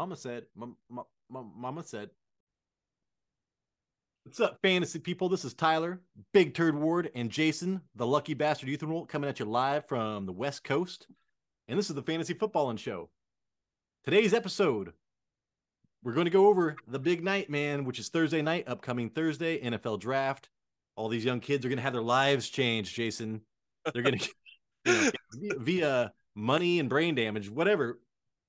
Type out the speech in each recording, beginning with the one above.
Mama said, m- m- m- Mama said. What's up, fantasy people? This is Tyler, Big Turd Ward, and Jason, the lucky bastard Uthenwoldt, coming at you live from the West Coast. And this is the Fantasy Footballin Show. Today's episode, we're going to go over the big night, man, which is Thursday night, upcoming Thursday, NFL draft. All these young kids are going to have their lives changed, Jason. They're going to, you know, via money and brain damage, whatever.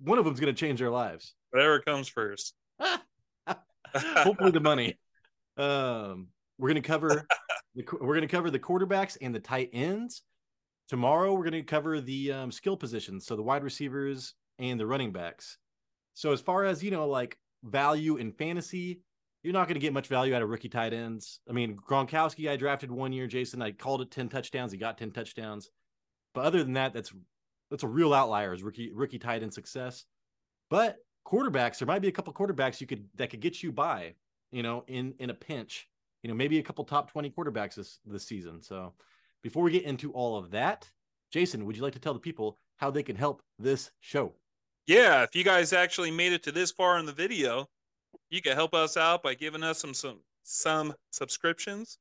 One of them's going to change their lives. Whatever comes first. Hopefully, the money. Um, we're going to cover the, we're going to cover the quarterbacks and the tight ends. Tomorrow, we're going to cover the um, skill positions, so the wide receivers and the running backs. So, as far as you know, like value in fantasy, you're not going to get much value out of rookie tight ends. I mean, Gronkowski, I drafted one year. Jason, I called it ten touchdowns. He got ten touchdowns. But other than that, that's that's a real outlier is rookie rookie tight end success. But quarterbacks, there might be a couple quarterbacks you could that could get you by, you know, in in a pinch. You know, maybe a couple top 20 quarterbacks this this season. So before we get into all of that, Jason, would you like to tell the people how they can help this show? Yeah, if you guys actually made it to this far in the video, you can help us out by giving us some some some subscriptions.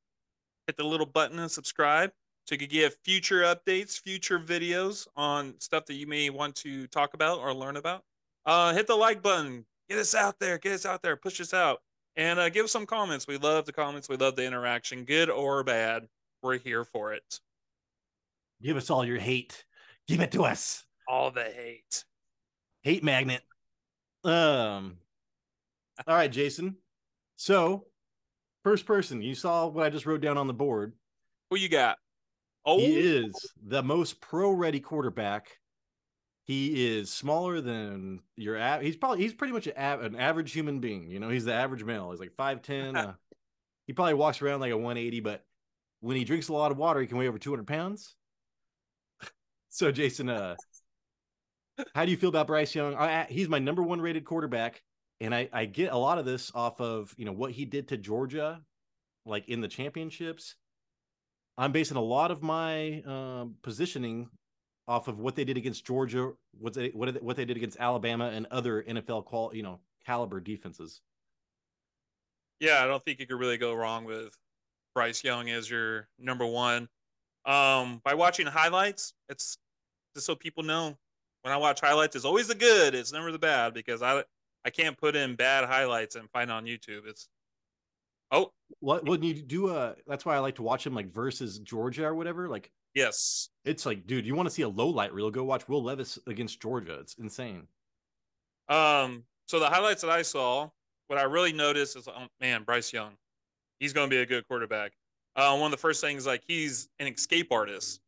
Hit the little button and subscribe so you can get future updates, future videos on stuff that you may want to talk about or learn about. Uh, hit the like button, get us out there, get us out there, push us out, and uh, give us some comments. We love the comments, we love the interaction, good or bad. We're here for it. Give us all your hate. Give it to us. All the hate. Hate magnet. Um. All right, Jason. So, first person, you saw what I just wrote down on the board. Who you got? Oh, He is the most pro-ready quarterback. He is smaller than your av- he's probably he's pretty much an, an average human being. You know, he's the average male. He's like 5'10. uh, he probably walks around like a 180, but when he drinks a lot of water, he can weigh over 200 pounds. so, Jason, uh, how do you feel about Bryce Young? I- he's my number one rated quarterback, and I, I get a lot of this off of you know what he did to Georgia, like in the championships. I'm basing a lot of my um, positioning off of what they did against Georgia, what they what, they- what they did against Alabama and other NFL qual you know caliber defenses. yeah, I don't think you could really go wrong with Bryce Young as your number one. Um, by watching highlights, it's just so people know. When I watch highlights, it's always the good. It's never the bad because I I can't put in bad highlights and find on YouTube. It's oh What when you do a that's why I like to watch him like versus Georgia or whatever. Like yes, it's like, dude, you want to see a low light reel? Go watch Will Levis against Georgia. It's insane. Um, so the highlights that I saw, what I really noticed is, oh, man, Bryce Young, he's going to be a good quarterback. Uh, one of the first things, like he's an escape artist.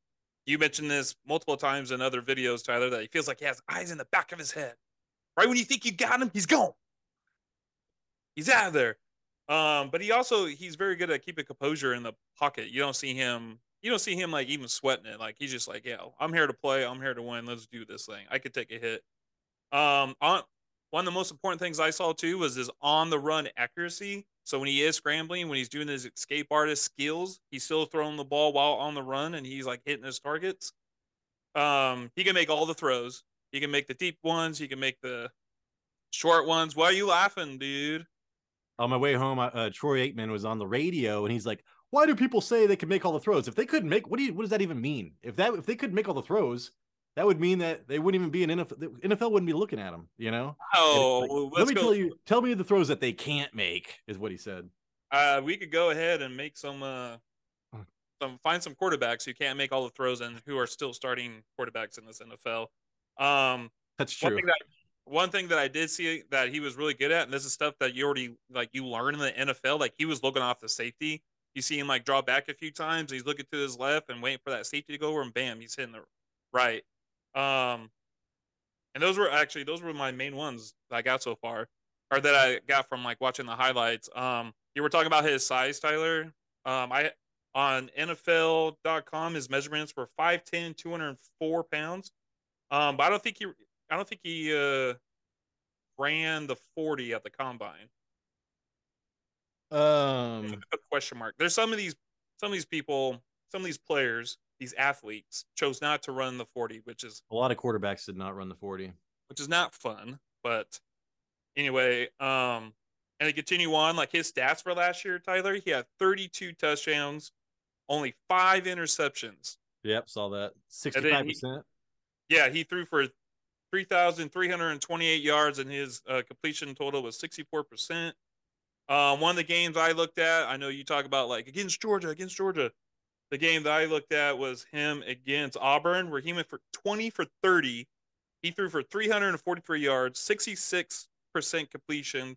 You mentioned this multiple times in other videos, Tyler, that he feels like he has eyes in the back of his head. Right when you think you got him, he's gone. He's out of there. Um, but he also he's very good at keeping composure in the pocket. You don't see him. You don't see him like even sweating it. Like he's just like, yeah, I'm here to play. I'm here to win. Let's do this thing. I could take a hit. Um, on one of the most important things I saw too was his on the run accuracy. So when he is scrambling, when he's doing his escape artist skills, he's still throwing the ball while on the run and he's like hitting his targets. Um, he can make all the throws. He can make the deep ones. He can make the short ones. Why are you laughing, dude? On my way home, uh, Troy Aikman was on the radio, and he's like, "Why do people say they can make all the throws? If they couldn't make, what do you? What does that even mean? If that if they couldn't make all the throws, that would mean that they wouldn't even be an NFL. The NFL wouldn't be looking at them. You know? Oh, Like, let me go. tell you. Tell me the throws that they can't make is what he said. Uh, we could go ahead and make some uh, some find some quarterbacks who can't make all the throws and who are still starting quarterbacks in this NFL. Um, That's one true. thing that one thing that I did see that he was really good at, and this is stuff that you already like you learn in the NFL. Like he was looking off the safety. You see him like draw back a few times. He's looking to his left and waiting for that safety to go over, and bam, he's hitting the right. Um, and those were actually those were my main ones that I got so far, or that I got from like watching the highlights. Um, you were talking about his size, Tyler. Um, I on NFL.com his measurements were 5'10", 204 pounds. Um, but I don't think he I don't think he uh ran the 40 at the combine. Um, A question mark. There's some of these some of these people, some of these players, these athletes chose not to run the 40, which is a lot of quarterbacks did not run the forty. which is not fun, but anyway, um, and to continue on, like his stats for last year, Tyler, he had 32 touchdowns, only five interceptions. Yep, saw that. 65%. Yeah, he threw for 3,328 yards, and his uh, completion total was 64%. Um, one of the games I looked at, I know you talk about like against Georgia, against Georgia. The game that I looked at was him against Auburn, where he went for 20 for 30. He threw for 343 yards, 66% completion, and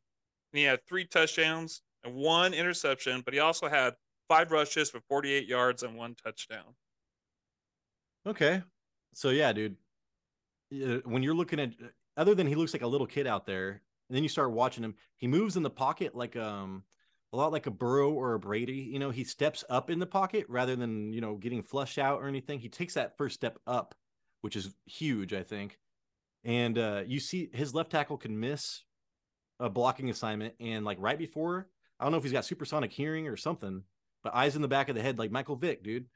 he had three touchdowns and one interception, but he also had five rushes for 48 yards and one touchdown. Okay. So yeah, dude. When you're looking at other than he looks like a little kid out there, and then you start watching him, he moves in the pocket like um a lot like a Burrow or a Brady. You know, he steps up in the pocket rather than, you know, getting flushed out or anything. He takes that first step up, which is huge, I think. And uh you see his left tackle can miss a blocking assignment and like right before, I don't know if he's got supersonic hearing or something, but eyes in the back of the head like Michael Vick, dude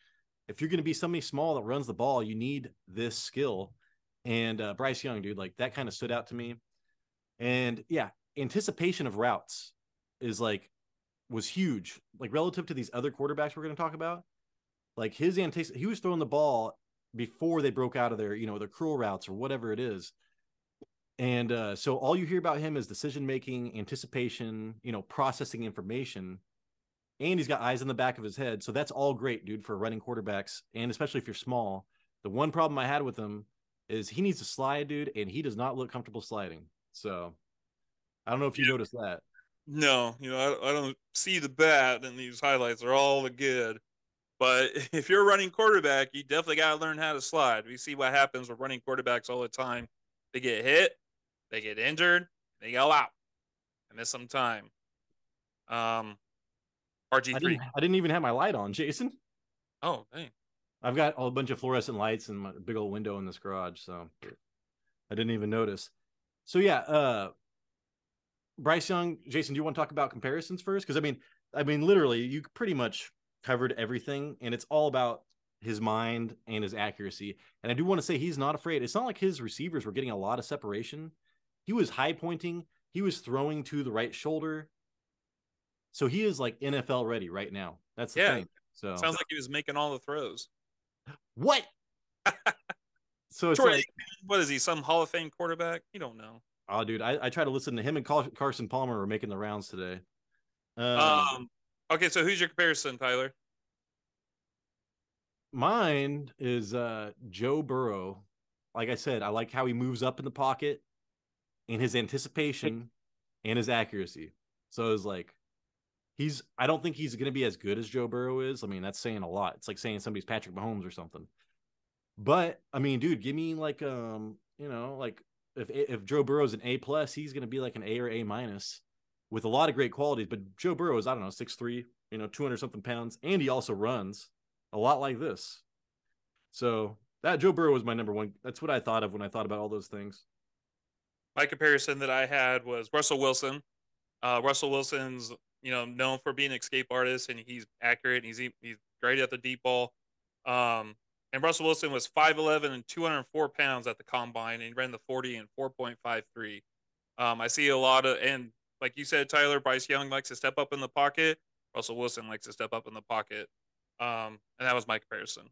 if you're going to be somebody small that runs the ball, you need this skill. And uh, Bryce Young, dude, like that kind of stood out to me. And yeah, anticipation of routes is like was huge, like relative to these other quarterbacks we're going to talk about. Like his anticipation, he was throwing the ball before they broke out of their, you know, their curl routes or whatever it is. And uh, so all you hear about him is decision making, anticipation, you know, processing information and he's got eyes in the back of his head. So that's all great, dude, for running quarterbacks, and especially if you're small. The one problem I had with him is he needs to slide, dude, and he does not look comfortable sliding. So I don't know if you yeah. noticed that. No, you know, I, I don't see the bad and these highlights. They're all the good. But if you're running quarterback, you definitely got to learn how to slide. We see what happens with running quarterbacks all the time. They get hit, they get injured, they go out, and miss some time. Um, RG3. I didn't, I didn't even have my light on, Jason. Oh, dang. I've got a bunch of fluorescent lights in my big old window in this garage, so I didn't even notice. So yeah, uh Bryce Young, Jason, do you want to talk about comparisons first? Because I mean, I mean, literally, you pretty much covered everything, and it's all about his mind and his accuracy. And I do want to say he's not afraid. It's not like his receivers were getting a lot of separation. He was high pointing. He was throwing to the right shoulder. So he is like NFL ready right now. That's the yeah. thing. So sounds like he was making all the throws. What? so it's Troy, like, what is he? Some Hall of Fame quarterback? You don't know. Oh, dude, I, I try to listen to him and Carson Palmer are making the rounds today. Um, um, okay, so who's your comparison, Tyler? Mine is uh Joe Burrow. Like I said, I like how he moves up in the pocket and his anticipation and his accuracy. So it's like he's I don't think he's going to be as good as Joe Burrow is. I mean, that's saying a lot. It's like saying somebody's Patrick Mahomes or something. But I mean, dude, give me like um, you know, like if if Joe Burrow's an A plus, he's going to be like an A or A minus with a lot of great qualities. But Joe Burrow is I don't know six three, you know, two hundred something pounds, and he also runs a lot like this. So that Joe Burrow was my number one. That's what I thought of when I thought about all those things. My comparison that I had was Russell Wilson. Uh, Russell Wilson's you know, known for being an escape artist, and he's accurate. And he's he's great at the deep ball. Um, and Russell Wilson was 5'11 and 204 pounds at the combine, and ran the 40 in 4.53. Um, I see a lot of, and like you said, Tyler, Bryce Young likes to step up in the pocket. Russell Wilson likes to step up in the pocket. Um, and that was my comparison.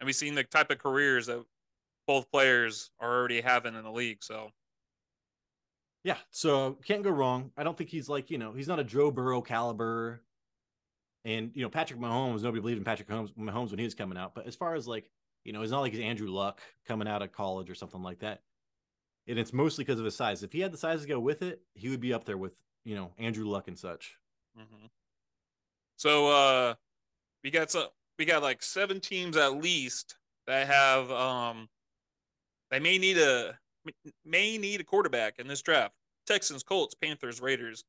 And we've seen the type of careers that both players are already having in the league. So yeah, so can't go wrong. I don't think he's like, you know, he's not a Joe Burrow caliber. And, you know, Patrick Mahomes, nobody believed in Patrick Mahomes, Mahomes when he was coming out. But as far as like, you know, it's not like he's Andrew Luck coming out of college or something like that. And it's mostly because of his size. If he had the size to go with it, he would be up there with, you know, Andrew Luck and such. Mm-hmm. So uh we got some we got like seven teams at least that have um they may need a may need a quarterback in this draft. Texans, Colts, Panthers, Raiders,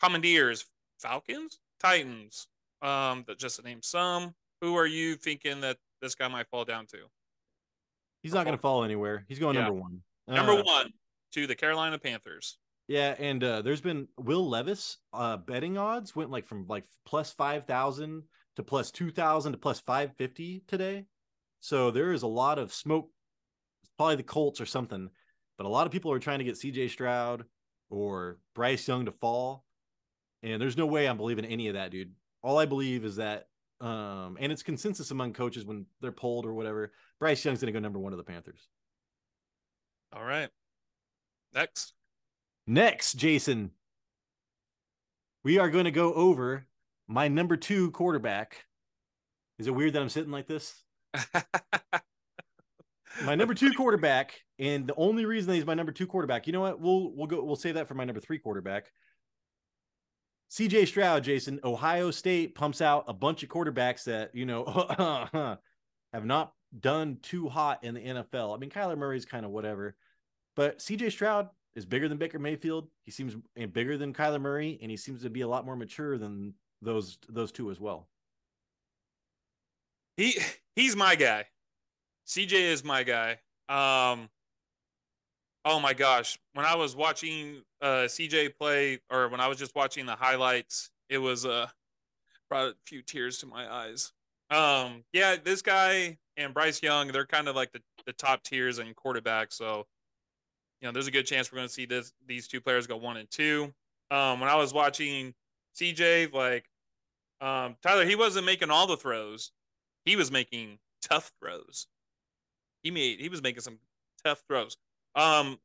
Commanders, Falcons, Titans. Um, that just to name some. Who are you thinking that this guy might fall down to? He's not going to fall anywhere. He's going yeah. number one. Number uh, one to the Carolina Panthers. Yeah, and uh, there's been Will Levis uh, betting odds went like from like plus five thousand to plus two thousand to plus five fifty today. So there is a lot of smoke probably the Colts or something. But a lot of people are trying to get CJ Stroud. or Bryce Young to fall. And there's no way I'm believing any of that, dude. All I believe is that, um, and it's consensus among coaches when they're polled or whatever. Bryce Young's going to go number one to the Panthers. All right. Next. Next, Jason, we are going to go over my number two quarterback. Is it weird that I'm sitting like this? my number two quarterback, and the only reason he's my number two quarterback, you know what? We'll we'll go we'll save that for my number three quarterback. CJ Stroud, Jason, Ohio State pumps out a bunch of quarterbacks that, you know, have not done too hot in the NFL. I mean, Kyler Murray's kind of whatever, but CJ Stroud is bigger than Baker Mayfield. He seems eh, bigger than Kyler Murray, and he seems to be a lot more mature than those those two as well. He he's my guy. CJ is my guy. Um, oh my gosh, when I was watching uh, CJ play, or when I was just watching the highlights, it was uh, brought a few tears to my eyes. Um, yeah, this guy and Bryce Young, they're kind of like the, the top tiers in quarterback. So, you know, there's a good chance we're going to see this these two players go one and two. Um, when I was watching CJ, like um, Tyler, he wasn't making all the throws; he was making tough throws he made he was making some tough throws. Um,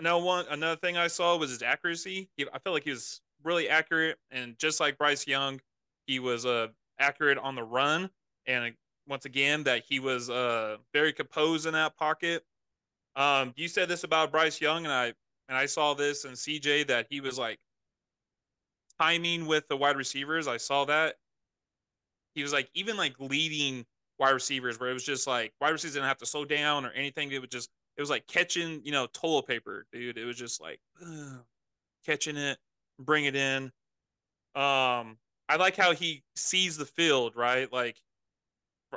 now one another thing I saw was his accuracy. He, I felt like he was really accurate, and just like Bryce Young, he was uh accurate on the run, and once again that he was uh very composed in that pocket. Um, you said this about Bryce Young, and I and I saw this in CJ that he was like timing with the wide receivers. I saw that he was like even like leading wide receivers where it was just like wide receivers didn't have to slow down or anything. It was just it was like catching, you know, toilet paper, dude. It was just like ugh, catching it, bring it in. Um, I like how he sees the field, right? Like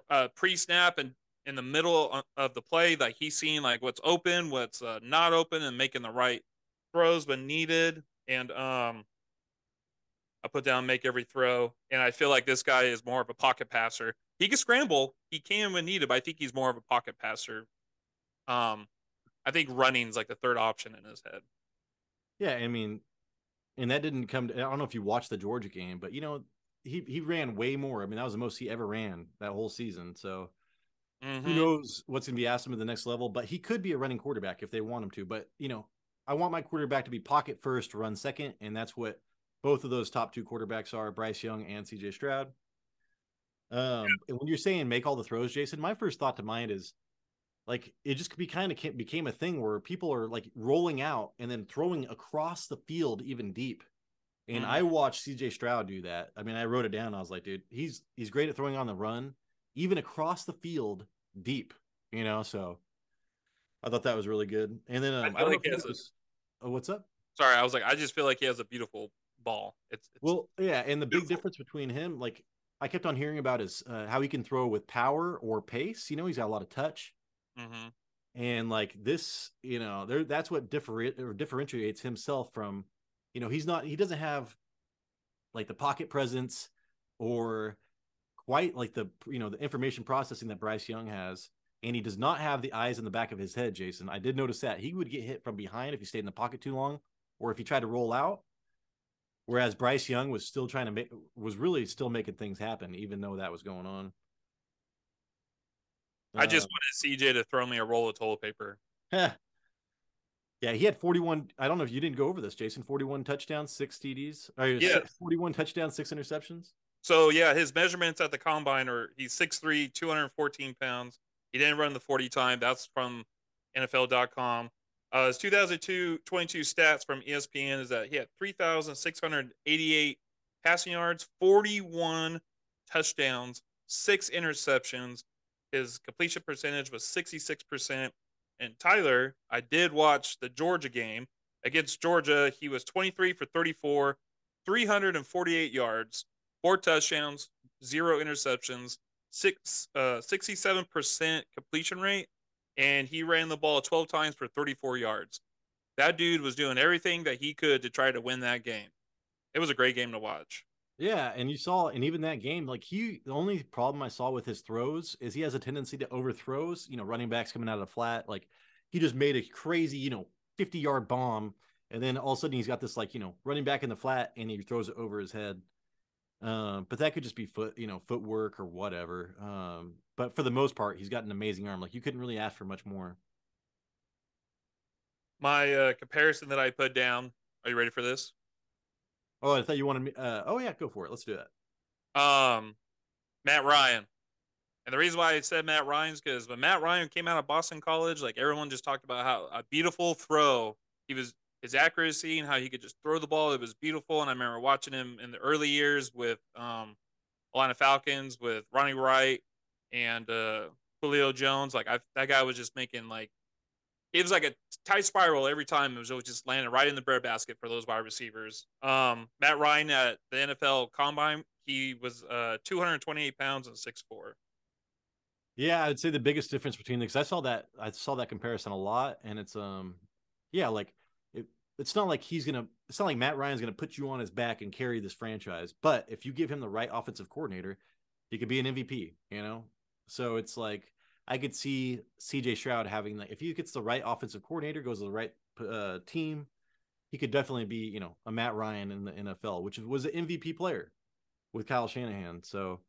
uh, pre-snap and in the middle of the play, like he's seeing like what's open, what's uh, not open, and making the right throws when needed. And um, I put down make every throw, and I feel like this guy is more of a pocket passer he can scramble. He can when needed, but I think he's more of a pocket passer. Um, I think running's like the third option in his head. Yeah, I mean, and that didn't come. To, I don't know if you watched the Georgia game, but you know, he he ran way more. I mean, that was the most he ever ran that whole season. So mm-hmm. who knows what's going to be asked him at the next level? But he could be a running quarterback if they want him to. But you know, I want my quarterback to be pocket first, run second, and that's what both of those top two quarterbacks are: Bryce Young and C.J. Stroud. Um, and when you're saying make all the throws, Jason, my first thought to mind is like it just could be kind of became a thing where people are like rolling out and then throwing across the field even deep. And mm. I watched CJ Stroud do that. I mean, I wrote it down. I was like, dude, he's he's great at throwing on the run, even across the field deep. You know, so I thought that was really good. And then um, I, I, don't like know was, a, oh, what's up? Sorry, I was like, I just feel like he has a beautiful ball. It's, it's well, yeah, and the beautiful. big difference between him, like I kept on hearing about his uh, how he can throw with power or pace. You know, he's got a lot of touch. Mm-hmm. And like this, you know, there that's what differ- or differentiates himself from, you know, he's not he doesn't have like the pocket presence or quite like the you know the information processing that Bryce Young has. And he does not have the eyes in the back of his head, Jason. I did notice that he would get hit from behind if he stayed in the pocket too long, or if he tried to roll out. Whereas Bryce Young was still trying to make was really still making things happen, even though that was going on. I just uh, wanted CJ to throw me a roll of toilet paper. yeah, he had 41. I don't know if you didn't go over this, Jason. 41 touchdowns, six TDs. yeah, 41 touchdowns, six interceptions. So yeah, his measurements at the combine are he's 6'3", 214 pounds. He didn't run the 40 time. That's from NFL.com. Uh, his 2022 stats from ESPN is that he had 3,688 passing yards, 41 touchdowns, six interceptions. His completion percentage was 66%. And Tyler, I did watch the Georgia game against Georgia. He was 23 for 34, 348 yards, four touchdowns, zero interceptions, six uh, 67% completion rate, and he ran the ball 12 times for 34 yards. That dude was doing everything that he could to try to win that game. It was a great game to watch. Yeah, and you saw, and even that game, like he, the only problem I saw with his throws is he has a tendency to overthrows. You know, running backs coming out of the flat, like he just made a crazy, you know, 50 yard bomb, and then all of a sudden he's got this like you know running back in the flat and he throws it over his head. Um, but that could just be foot, you know, footwork or whatever. Um, but for the most part, he's got an amazing arm. Like you couldn't really ask for much more. My uh, comparison that I put down. Are you ready for this? Oh, I thought you wanted me. Uh, oh yeah, go for it. Let's do that. Um, Matt Ryan. And the reason why I said Matt Ryan's because when Matt Ryan came out of Boston College, like everyone just talked about how a beautiful throw. He was his accuracy and how he could just throw the ball. It was beautiful. And I remember watching him in the early years with um, Atlanta Falcons with Roddy White and uh, Julio Jones. Like I, that guy was just making like it was like a tight spiral every time. It was always just landing right in the breadbasket for those wide receivers. Um, Matt Ryan at the NFL Combine, he was uh, 228 pounds and six four. Yeah, I'd say the biggest difference between because I saw that I saw that comparison a lot, and it's um, yeah, like it's not like he's gonna. It's not like Matt Ryan's gonna put you on his back and carry this franchise. But if you give him the right offensive coordinator, he could be an MVP. You know, so it's like I could see CJ Stroud having like if he gets the right offensive coordinator, goes to the right uh, team, he could definitely be you know a Matt Ryan in the NFL, which was an MVP player with Kyle Shanahan. So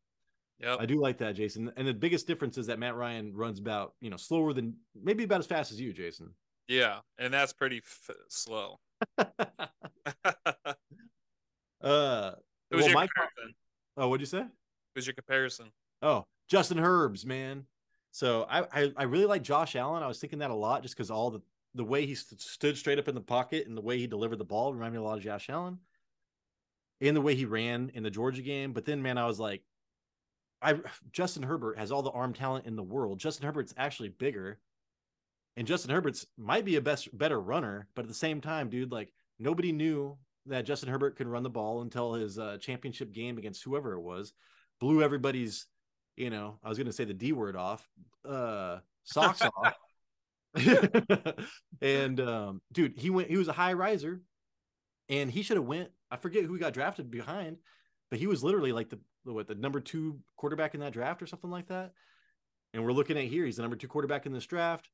yeah, I do like that, Jason. And the biggest difference is that Matt Ryan runs about you know slower than maybe about as fast as you, Jason. Yeah, and that's pretty f- slow. uh, Who's well, your my, comparison? Oh, what'd you say? It was your comparison? Oh, Justin Herbs, man. So I, I, I really like Josh Allen. I was thinking that a lot just because all the the way he st- stood straight up in the pocket and the way he delivered the ball reminded me a lot of Josh Allen. And the way he ran in the Georgia game, but then man, I was like, I Justin Herbert has all the arm talent in the world. Justin Herbert's actually bigger, and Justin Herbert's might be a best better runner, but at the same time, dude, like nobody knew that Justin Herbert could run the ball until his uh, championship game against whoever it was, blew everybody's, you know, I was going to say the D word off, uh, socks off. and um, dude, he went. He was a high riser, and he should have went. I forget who he got drafted behind, but he was literally like the what the number two quarterback in that draft or something like that. And we're looking at here, he's the number two quarterback in this draft.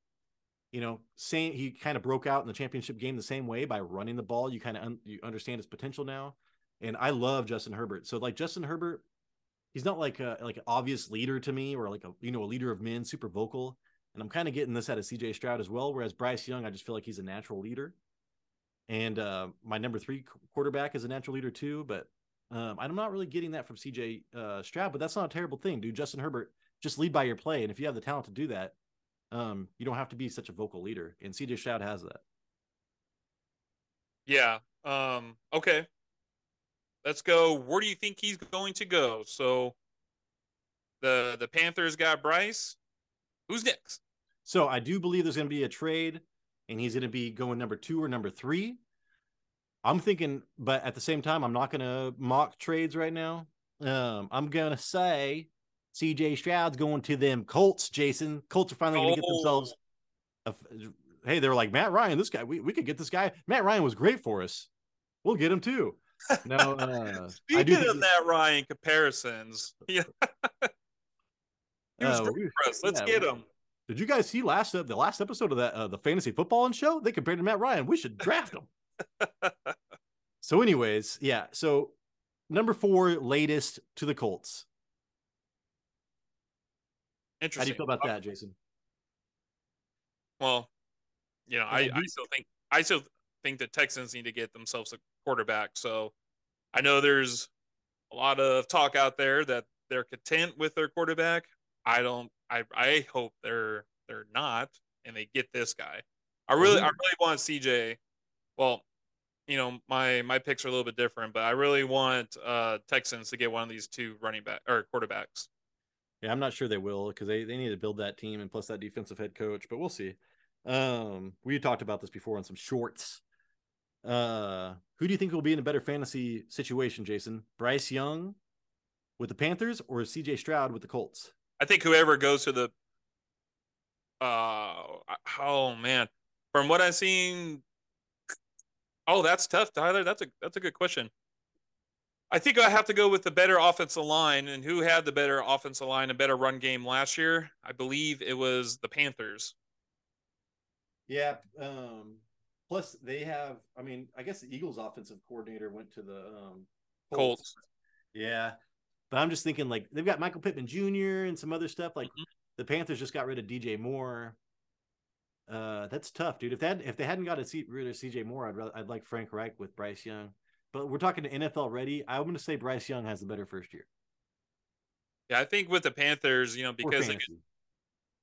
You know, same he kind of broke out in the championship game the same way by running the ball. You kind of un, you understand his potential now. And I love Justin Herbert. So like Justin Herbert, he's not like a like an obvious leader to me or like a you know a leader of men, super vocal. And I'm kind of getting this out of CJ Stroud as well. Whereas Bryce Young, I just feel like he's a natural leader. And uh, my number three quarterback is a natural leader too. But um, I'm not really getting that from CJ uh, Stroud, but that's not a terrible thing, dude. Justin Herbert, just lead by your play, and if you have the talent to do that, um, you don't have to be such a vocal leader. And CJ Stroud has that. Yeah. Um, okay. Let's go. Where do you think he's going to go? So the the Panthers got Bryce. Who's next? So I do believe there's going to be a trade, and he's going to be going number two or number three. I'm thinking, but at the same time, I'm not going to mock trades right now. Um, I'm going to say CJ Stroud's going to them Colts, Jason. Colts are finally going to get themselves. A, hey, they were like, Matt Ryan, this guy, we, we could get this guy. Matt Ryan was great for us. We'll get him too. No, uh, Speaking of Matt Ryan comparisons, yeah. he was uh, great for us. Let's yeah, get him. Did you guys see last uh, the last episode of that uh, the fantasy footballin show? They compared to Matt Ryan. We should draft him so, anyways, yeah. So, number four, latest to the Colts. Interesting. How do you feel about that, Jason? Well, you know, I, I still think I still think the Texans need to get themselves a quarterback. So, I know there's a lot of talk out there that they're content with their quarterback. I don't. I I hope they're they're not, and they get this guy. I really mm-hmm. I really want CJ. Well, you know my my picks are a little bit different, but I really want uh, Texans to get one of these two running back or quarterbacks. Yeah, I'm not sure they will because they, they need to build that team and plus that defensive head coach, but we'll see. Um, we talked about this before on some shorts. Uh, who do you think will be in a better fantasy situation, Jason? Bryce Young with the Panthers or CJ Stroud with the Colts? I think whoever goes to the uh oh man. From what I've seen, Oh, that's tough, Tyler. That's a that's a good question. I think I have to go with the better offensive line. And who had the better offensive line and better run game last year? I believe it was the Panthers. Yeah. Um, Plus, they have. I mean, I guess the Eagles' offensive coordinator went to the um, Colts. Yeah, but I'm just thinking like they've got Michael Pittman Jr. and some other stuff. Like Mhm. the Panthers just got rid of DJ Moore. Uh, that's tough, dude. If that if they hadn't got a C, rid of CJ Moore, I'd rather, I'd like Frank Reich with Bryce Young. But we're talking to NFL ready. I'm going to say Bryce Young has the better first year. Yeah, I think with the Panthers, you know, because they, fantasy.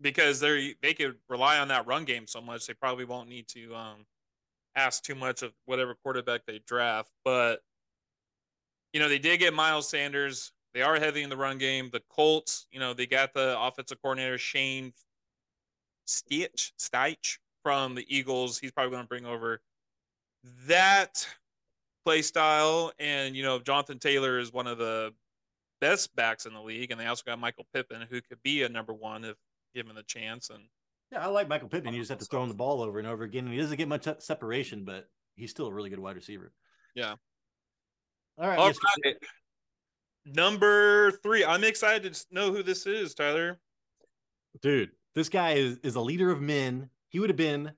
because they're they could rely on that run game so much, they probably won't need to um ask too much of whatever quarterback they draft. But you know, they did get Miles Sanders. They are heavy in the run game. The Colts, you know, they got the offensive coordinator Shane Stitch Steich from the Eagles. He's probably going to bring over that play style. And you know, Jonathan Taylor is one of the best backs in the league, and they also got Michael Pittman, who could be a number one if given the chance. And yeah, I like Michael Pittman. You just have to throw him the ball over and over again, and he doesn't get much separation, but he's still a really good wide receiver. Yeah. All right. all Mr. right, number three. I'm excited to know who this is, Tyler. dude this guy is, is a leader of men he would have been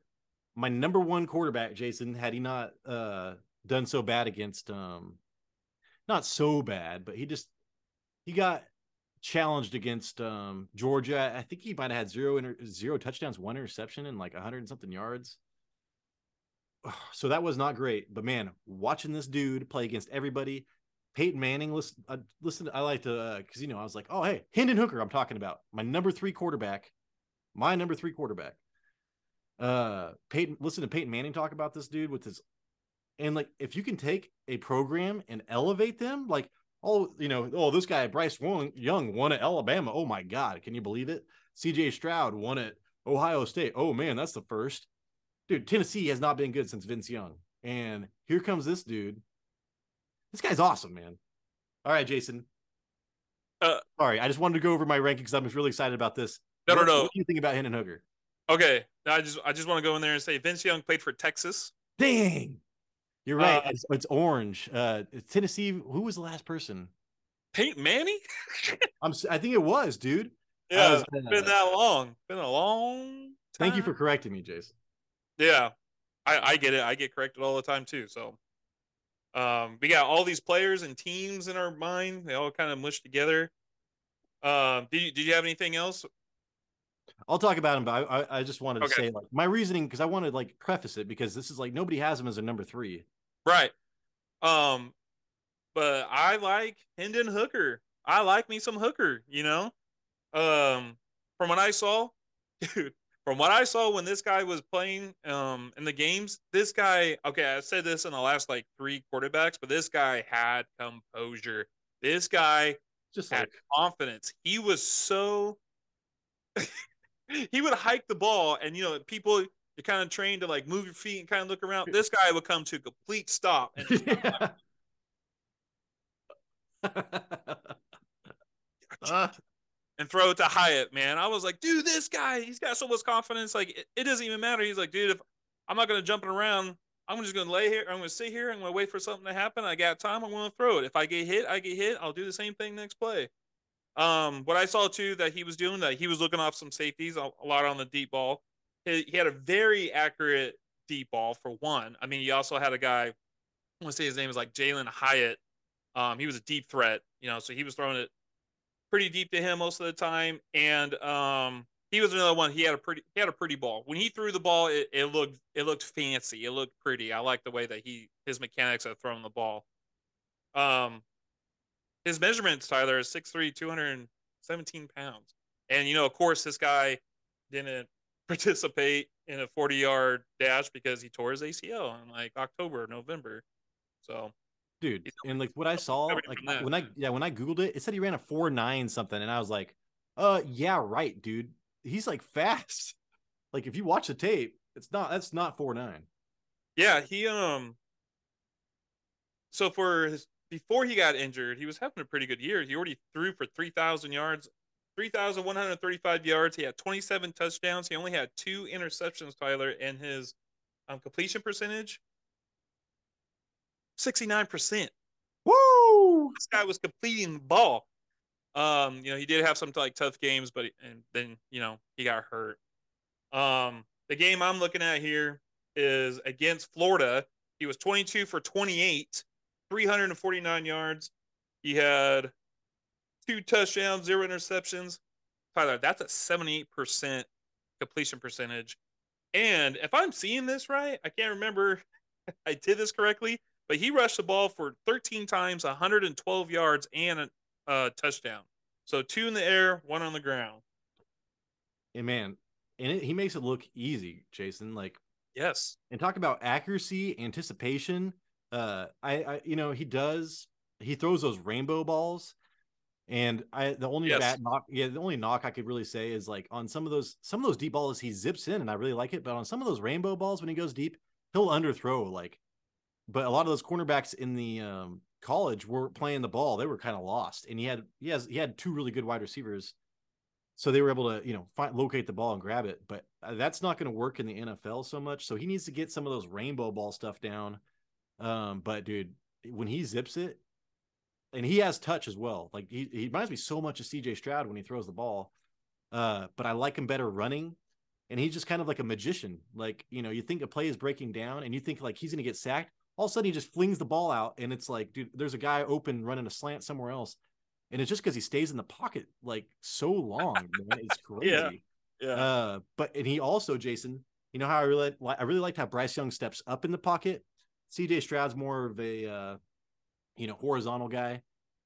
my number one quarterback jason had he not uh done so bad against um not so bad but he just he got challenged against um georgia i think he might have had zero inter- zero touchdowns one interception and like 100 and something yards so that was not great but man watching this dude play against everybody Peyton Manning, listen, uh, listen. I like to because you know I was like, oh hey, Hendon Hooker. I'm talking about my number three quarterback, my number three quarterback. Uh, Peyton, listen to Peyton Manning talk about this dude with his, and like if you can take a program and elevate them, like oh you know oh this guy Bryce Young won at Alabama. Oh my God, can you believe it? C.J. Stroud won at Ohio State. Oh man, that's the first. Dude, Tennessee has not been good since Vince Young, and here comes this dude this guy's awesome, man. All right, Jason. Uh, Sorry, I just wanted to go over my rankings. I'm just really excited about this. No, what, no, no. What do you think about Hendon Hooker? Okay, I just I just want to go in there and say Vince Young played for Texas. Dang, you're right. Uh, it's, it's orange. Uh, Tennessee. Who was the last person? Peyton Manning. I'm. I think it was, dude. yeah, was, it's uh, been that long. Been a long. Time. Thank you for correcting me, Jason. Yeah, I, I get it. I get corrected all the time too. So, um, we got all these players and teams in our mind. They all kind of mushed together. Um, did you did you have anything else? I'll talk about him, but I, I, I just wanted to say like my reasoning because I wanted to like preface it because this is like nobody has him as a number three. Right. Um, but I like Hendon Hooker. I like me some Hooker. You know, um, from what I saw, dude. From what I saw when this guy was playing um in the games, this guy. Okay, I said this in the last like three quarterbacks, but this guy had composure. This guy Just had like confidence. He was so. he would hike the ball, and you know people. You're kind of trained to like move your feet and kind of look around. This guy would come to a complete stop and. Uh, and throw it to Hyatt, man. I was like, dude, this guy, he's got so much confidence. Like, it, it doesn't even matter. He's like, dude, if I'm not going to jump it around, I'm just going to lay here. I'm going to sit here. I'm going to wait for something to happen. I got time. I'm going to throw it. If I get hit, I get hit. I'll do the same thing next play. Um, what I saw too that he was doing that he was looking off some safeties a, a lot on the deep ball. He, had a very accurate deep ball for one. I mean, he also had a guy. I want to say his name is like Jalin Hyatt. Um, he was a deep threat, you know, so he was throwing it pretty deep to him most of the time. And um, he was another one. He had a pretty he had a pretty ball. When he threw the ball, it, it looked it looked fancy. It looked pretty. I like the way that he his mechanics of throwing the ball. Um, his measurements, Tyler, is 6'3", 217 pounds. And you know, of course, this guy didn't participate in a 40 yard dash because he tore his ACL in like October, November. So dude and like what i saw like when i yeah when i googled it it said he ran a four nine something and i was like uh yeah right dude he's like fast like if you watch the tape it's not that's not four nine Yeah, he um. So for his before he got injured, he was having a pretty good year. He already threw for three thousand yards, three thousand one hundred thirty-five yards. He had twenty-seven touchdowns. He only had two interceptions, Tyler, and his um, completion percentage sixty-nine percent. woo This guy was completing the ball. Um, you know, he did have some like tough games, but and then you know he got hurt. Um, the game I'm looking at here is against Florida. He was 22 for 28, 349 yards. He had two touchdowns, zero interceptions. Tyler, that's a 78% completion percentage. And if I'm seeing this right, I can't remember I did this correctly, but he rushed the ball for 13 times, 112 yards, and a, a touchdown. So two in the air, one on the ground. And man, and it, he makes it look easy, Jason. Like yes, and talk about accuracy, anticipation. Uh, I, I, you know, he does. He throws those rainbow balls, and I the only yes. bad knock, yeah, the only knock I could really say is like on some of those some of those deep balls he zips in, and I really like it. But on some of those rainbow balls, when he goes deep, he'll underthrow like. But a lot of those cornerbacks in the um, college were playing the ball; they were kind of lost, and he had he has he had two really good wide receivers so they were able to you know find, locate the ball and grab it but uh, that's not going to work in the nfl so much so he needs to get some of those rainbow ball stuff down um but dude when he zips it and he has touch as well like he, he reminds me so much of cj stroud when he throws the ball uh but i like him better running and he's just kind of like a magician like you know you think a play is breaking down and you think like he's going to get sacked all of a sudden he just flings the ball out and it's like dude there's a guy open running a slant somewhere else and it's just because he stays in the pocket like so long, man. It's crazy. yeah. Yeah. Uh, but and he also, Jason, you know how I really I really liked how Bryce Young steps up in the pocket. CJ Stroud's more of a uh, you know, horizontal guy.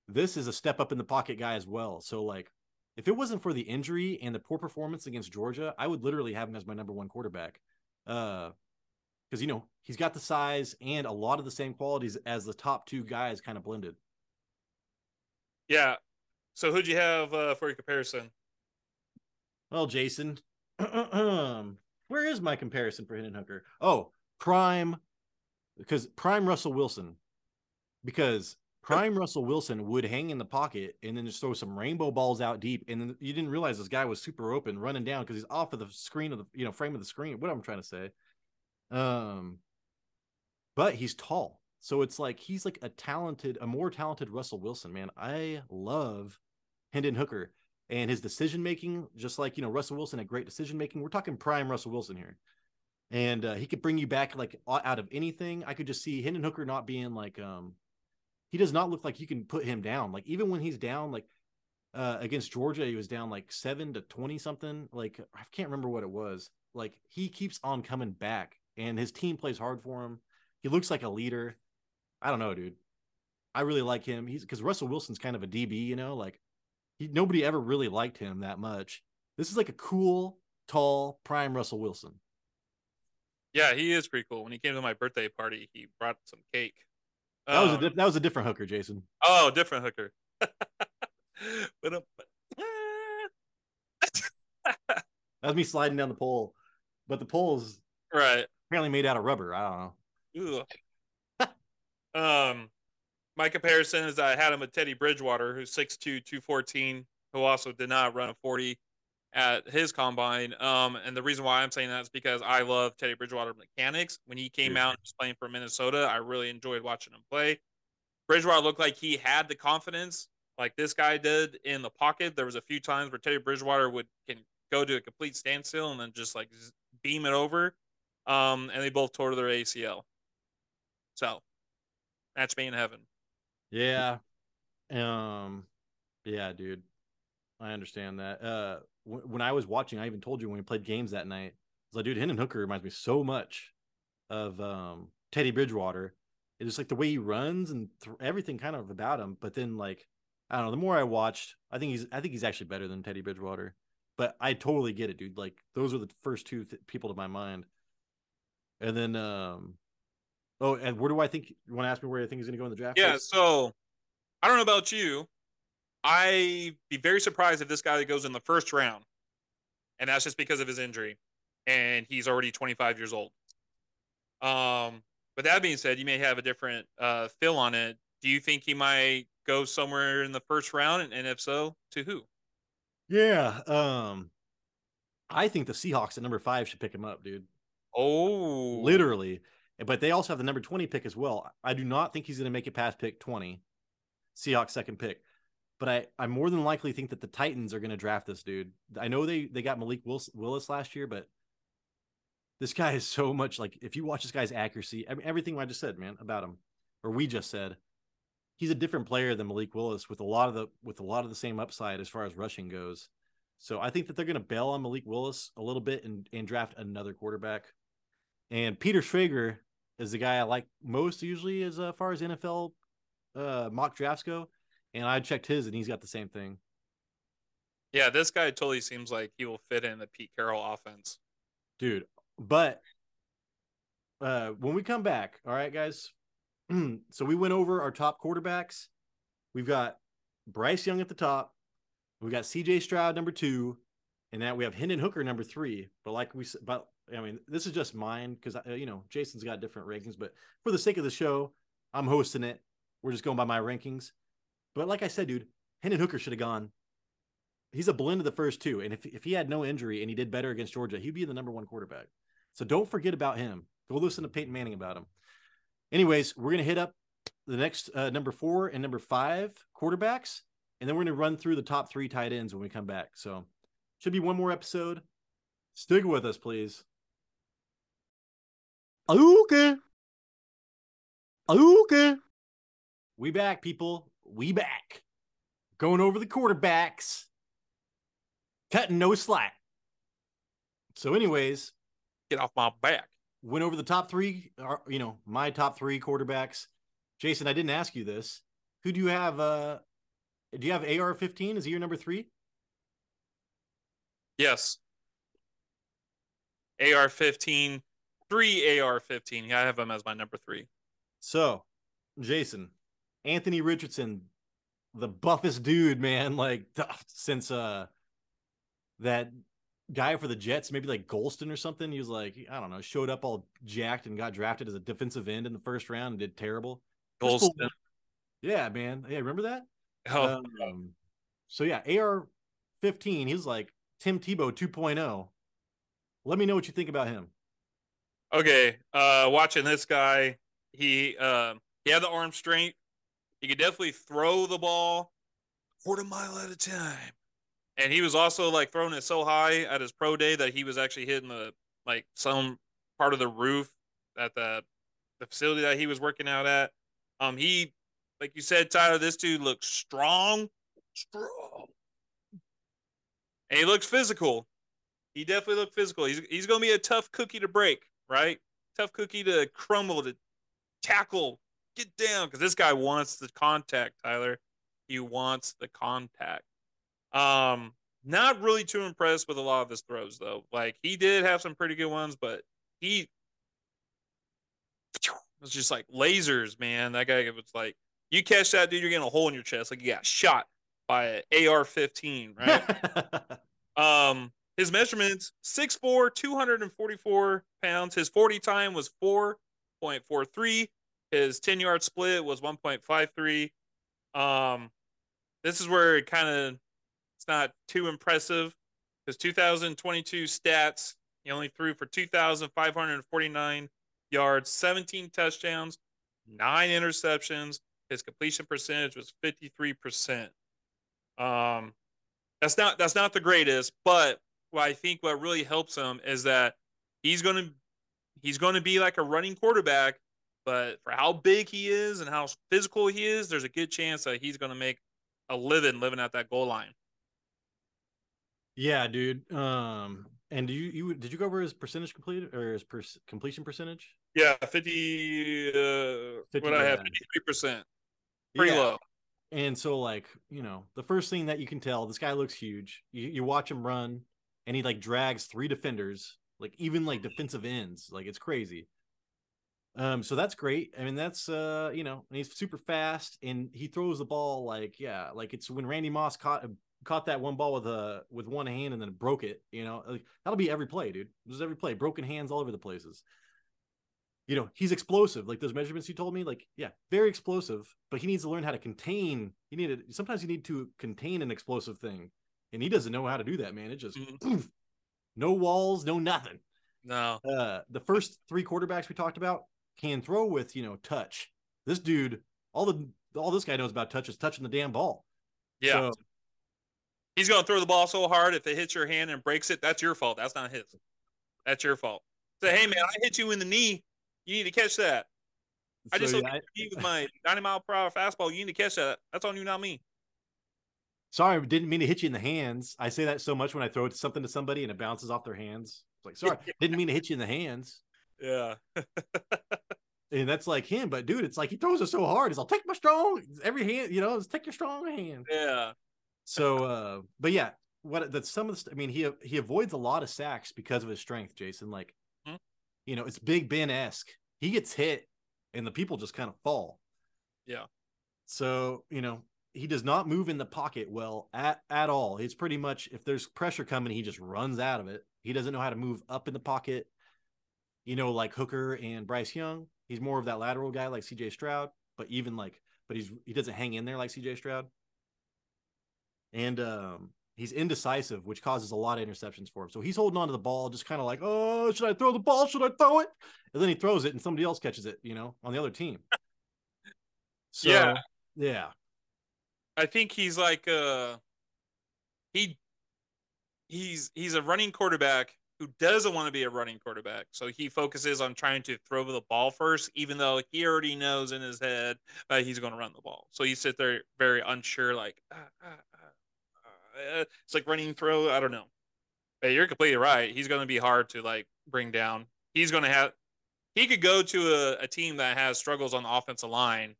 This is a step up in the pocket guy as well. So like if it wasn't for the injury and the poor performance against Georgia, I would literally have him as my number one quarterback. Uh because you know he's got the size and a lot of the same qualities as the top two guys kind of blended. Yeah. So who'd you have uh, for your comparison? Well, Jason, where is my comparison for Hendon Hooker? Oh, prime, because prime Russell Wilson, because prime Russell Wilson would hang in the pocket and then just throw some rainbow balls out deep, and then you didn't realize this guy was super open, running down because he's off of the screen of the you know frame of the screen. What I'm trying to say, um, but he's tall. So it's like he's like a talented, a more talented Russell Wilson, man. I love Hendon Hooker and his decision making, just like you know Russell Wilson had great decision making. We're talking prime Russell Wilson here, and uh, he could bring you back like out of anything. I could just see Hendon Hooker not being like um, he does not look like you can put him down. Like even when he's down, like uh, against Georgia, he was down like seven to twenty something. Like I can't remember what it was. Like he keeps on coming back, and his team plays hard for him. He looks like a leader. I don't know, dude. I really like him. He's because Russell Wilson's kind of a DB, you know, like he nobody ever really liked him that much. This is like a cool, tall, prime Russell Wilson. Yeah, he is pretty cool. When he came to my birthday party, he brought some cake. That was a um, di- that was a different hooker, Jason. Oh, different hooker. but, uh, that was me sliding down the pole, but the pole's right apparently made out of rubber. I don't know. Um, my comparison is I had him with Teddy Bridgewater, who's 6'2", 214, who also did not run a 40 at his combine. Um, and the reason why I'm saying that is because I love Teddy Bridgewater mechanics. When he came out and was playing for Minnesota, I really enjoyed watching him play. Bridgewater looked like he had the confidence like this guy did in the pocket. There was a few times where Teddy Bridgewater would can go to a complete standstill and then just like beam it over. Um, and they both tore their ACL. So match made in heaven. Yeah. Um yeah, dude. I understand that. Uh w- when I was watching, I even told you when we played games that night. I was like, dude, Hendon Hooker reminds me so much of um Teddy Bridgewater. It's just like the way he runs and th- everything kind of about him. But then like I don't know, the more I watched, I think he's I think he's actually better than Teddy Bridgewater. But I totally get it, dude. Like those are the first two th- people to my mind. And then um Oh, and where do I think you want to ask me where I think he's going to go in the draft? Yeah, so I don't know about you. I'd be very surprised if this guy goes in the first round, and that's just because of his injury, and he's already 25 years old. Um, but that being said, you may have a different uh, feel on it. Do you think he might go somewhere in the first round, and, if so, to who? Yeah, um, I think the Seahawks at number five should pick him up, dude. Oh, literally but they also have the number 20 pick as well. I do not think he's going to make it past pick 20, Seahawks second pick. But I, I more than likely think that the Titans are going to draft this dude. I know they they got Malik Willis, Willis last year, but this guy is so much like if you watch this guy's accuracy, I mean everything I just said, man, about him, or we just said, he's a different player than Malik Willis with a lot of the with a lot of the same upside as far as rushing goes. So I think that they're going to bail on Malik Willis a little bit and, and draft another quarterback. And Peter Schrager is the guy I like most usually as uh, far as NFL uh, mock drafts go. And I checked his and he's got the same thing. Yeah, this guy totally seems like he will fit in the Pete Carroll offense. Dude, but uh, when we come back, all right, guys. so we went over our top quarterbacks. We've got Bryce Young at the top. We've got CJ Stroud number two, and that we have Hendon Hooker number three. But like we, said, but I mean, this is just mine because you know Jason's got different rankings. But for the sake of the show, I'm hosting it. We're just going by my rankings. But like I said, dude, Hendon Hooker should have gone. He's a blend of the first two, and if if he had no injury and he did better against Georgia, he'd be the number one quarterback. So don't forget about him. Go listen to Peyton Manning about him. Anyways, we're gonna hit up the next uh, number four and number five quarterbacks, and then we're gonna run through the top three tight ends when we come back. So should be one more episode. Stick with us, please. Okay. Okay. We back, people. We back. Going over the quarterbacks. Cutting no slack. So, anyways, get off my back. Went over the top three, you know, my top three quarterbacks. Jason, I didn't ask you this. Who do you have? Uh, do you have AR 15? Is he your number three? Yes. AR 15, three AR 15. Yeah, I have him as my number three. So, Jason, Anthony Richardson, the buffest dude, man, like since uh that guy for the Jets, maybe like Gholston or something. He was like, I don't know, showed up all jacked and got drafted as a defensive end in the first round and did terrible. Gholston. Yeah, man. Yeah, remember that? Oh. Um, so yeah, AR 15, he's like Tim Tebow 2.0. Let me know what you think about him. Okay, uh watching this guy, he uh he had the arm strength. He could definitely throw the ball quarter mile at a time. And he was also like throwing it so high at his pro day that he was actually hitting the like some part of the roof at the the facility that he was working out at. Um he like you said, Tyler, this dude looks strong. Strong. And he looks physical. He definitely looked physical. He's he's gonna be a tough cookie to break, right? Tough cookie to crumble, to tackle, get down, because this guy wants the contact, Tyler. He wants the contact. Um, not really too impressed with a lot of his throws though. Like he did have some pretty good ones, but he was just like lasers, man. That guy was like, you catch that dude, you're getting a hole in your chest, like you got shot by an AR-15, right? um, his measurements 6'4, 244 pounds. His 40 time was 4.43. His 10 yard split was 1.53. Um, this is where it kind of it's not too impressive. His 2022 stats, he only threw for 2,549 yards, 17 touchdowns, nine interceptions. His completion percentage was 53%. Um, that's not that's not the greatest, but what I think what really helps him is that he's going to he's going to be like a running quarterback, but for how big he is and how physical he is, there's a good chance that he's going to make a living living at that goal line. Yeah, dude. Um, and do you you did you go over his percentage completed or his per- completion percentage? Yeah, fifty. Uh, 50 what I have, fifty three percent. Pretty yeah. low. And so, like, you know, the first thing that you can tell, this guy looks huge. You, you watch him run, and he like drags three defenders, like even like defensive ends. Like it's crazy. Um, so that's great. I mean, that's uh, you know, and he's super fast and he throws the ball like, yeah, like it's when Randy Moss caught caught that one ball with a with one hand and then broke it, you know, like, that'll be every play, dude. There's every play, broken hands all over the places. You know, he's explosive. Like those measurements you told me, like, yeah, very explosive, but he needs to learn how to contain. He needed sometimes you need to contain an explosive thing and he doesn't know how to do that, man. It just mm-hmm. no walls, no nothing. No. Uh, the first three quarterbacks we talked about can throw with you know touch. This dude, all the all this guy knows about touch is touching the damn ball. Yeah. So, He's going to throw the ball so hard if it hits your hand and breaks it, that's your fault. That's not his. That's your fault. Say, hey man, I hit you in the knee. You need to catch that. I just So, so, yeah, I- with my 90 mile per hour fastball. You need to catch that. That's on you, not me. sorry, I didn't mean to hit you in the hands. I say that so much when I throw something to somebody and it bounces off their hands. It's like, sorry, didn't mean to hit you in the hands. Yeah. And that's like him, but dude, it's like he throws it so hard. He's, I'll take my strong every hand, you know, just take your strong hand. Yeah. So, uh, but yeah, what that's some of the, I mean, he he avoids a lot of sacks because of his strength, Jason. Like, Mhm. you know, it's Big Ben esque. He gets hit, and the people just kind of fall. Yeah. So you know, he does not move in the pocket well at at all. It's pretty much if there's pressure coming, he just runs out of it. He doesn't know how to move up in the pocket. You know, like Hooker and Bryce Young. He's more of that lateral guy like C.J. Stroud, but even like, but he's he doesn't hang in there like C.J. Stroud and um, he's indecisive, which causes a lot of interceptions for him. So he's holding on to the ball, just kind of like, oh, should I throw the ball? Should I throw it? And then he throws it, and somebody else catches it, you know, on the other team. So, Yeah. yeah, I think he's like uh he he's he's a running quarterback who doesn't want to be a running quarterback. So he focuses on trying to throw the ball first, even though he already knows in his head uh, he's going to run the ball. So he sit there very unsure, like ah, ah, uh, it's like running throw. I don't know. But you're completely right. He's going to be hard to like bring down. He's going to have. He could go to a, a team that has struggles on the offensive line,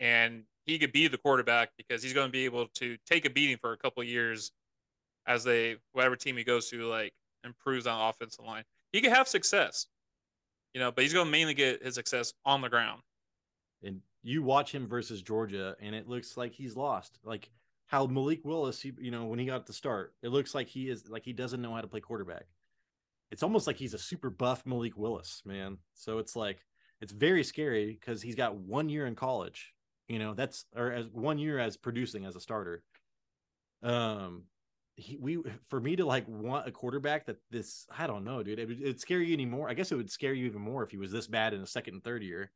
and he could be the quarterback because he's going to be able to take a beating for a couple years as they whatever team he goes to like improves on the offensive line. He could have success, you know, but he's going to mainly get his success on the ground. and you watch him versus Georgia, and it looks like he's lost. Like how Malik Willis, he, you know, when he got to start, it looks like he is like he doesn't know how to play quarterback. It's almost like he's a super buff Malik Willis, man. So it's like it's very scary because he's got one year in college. You know, that's or as one year as producing as a starter. Um, he, we for me to like want a quarterback that this I don't know, dude. It would scare you anymore. I guess it would scare you even more if he was this bad in the second and third year.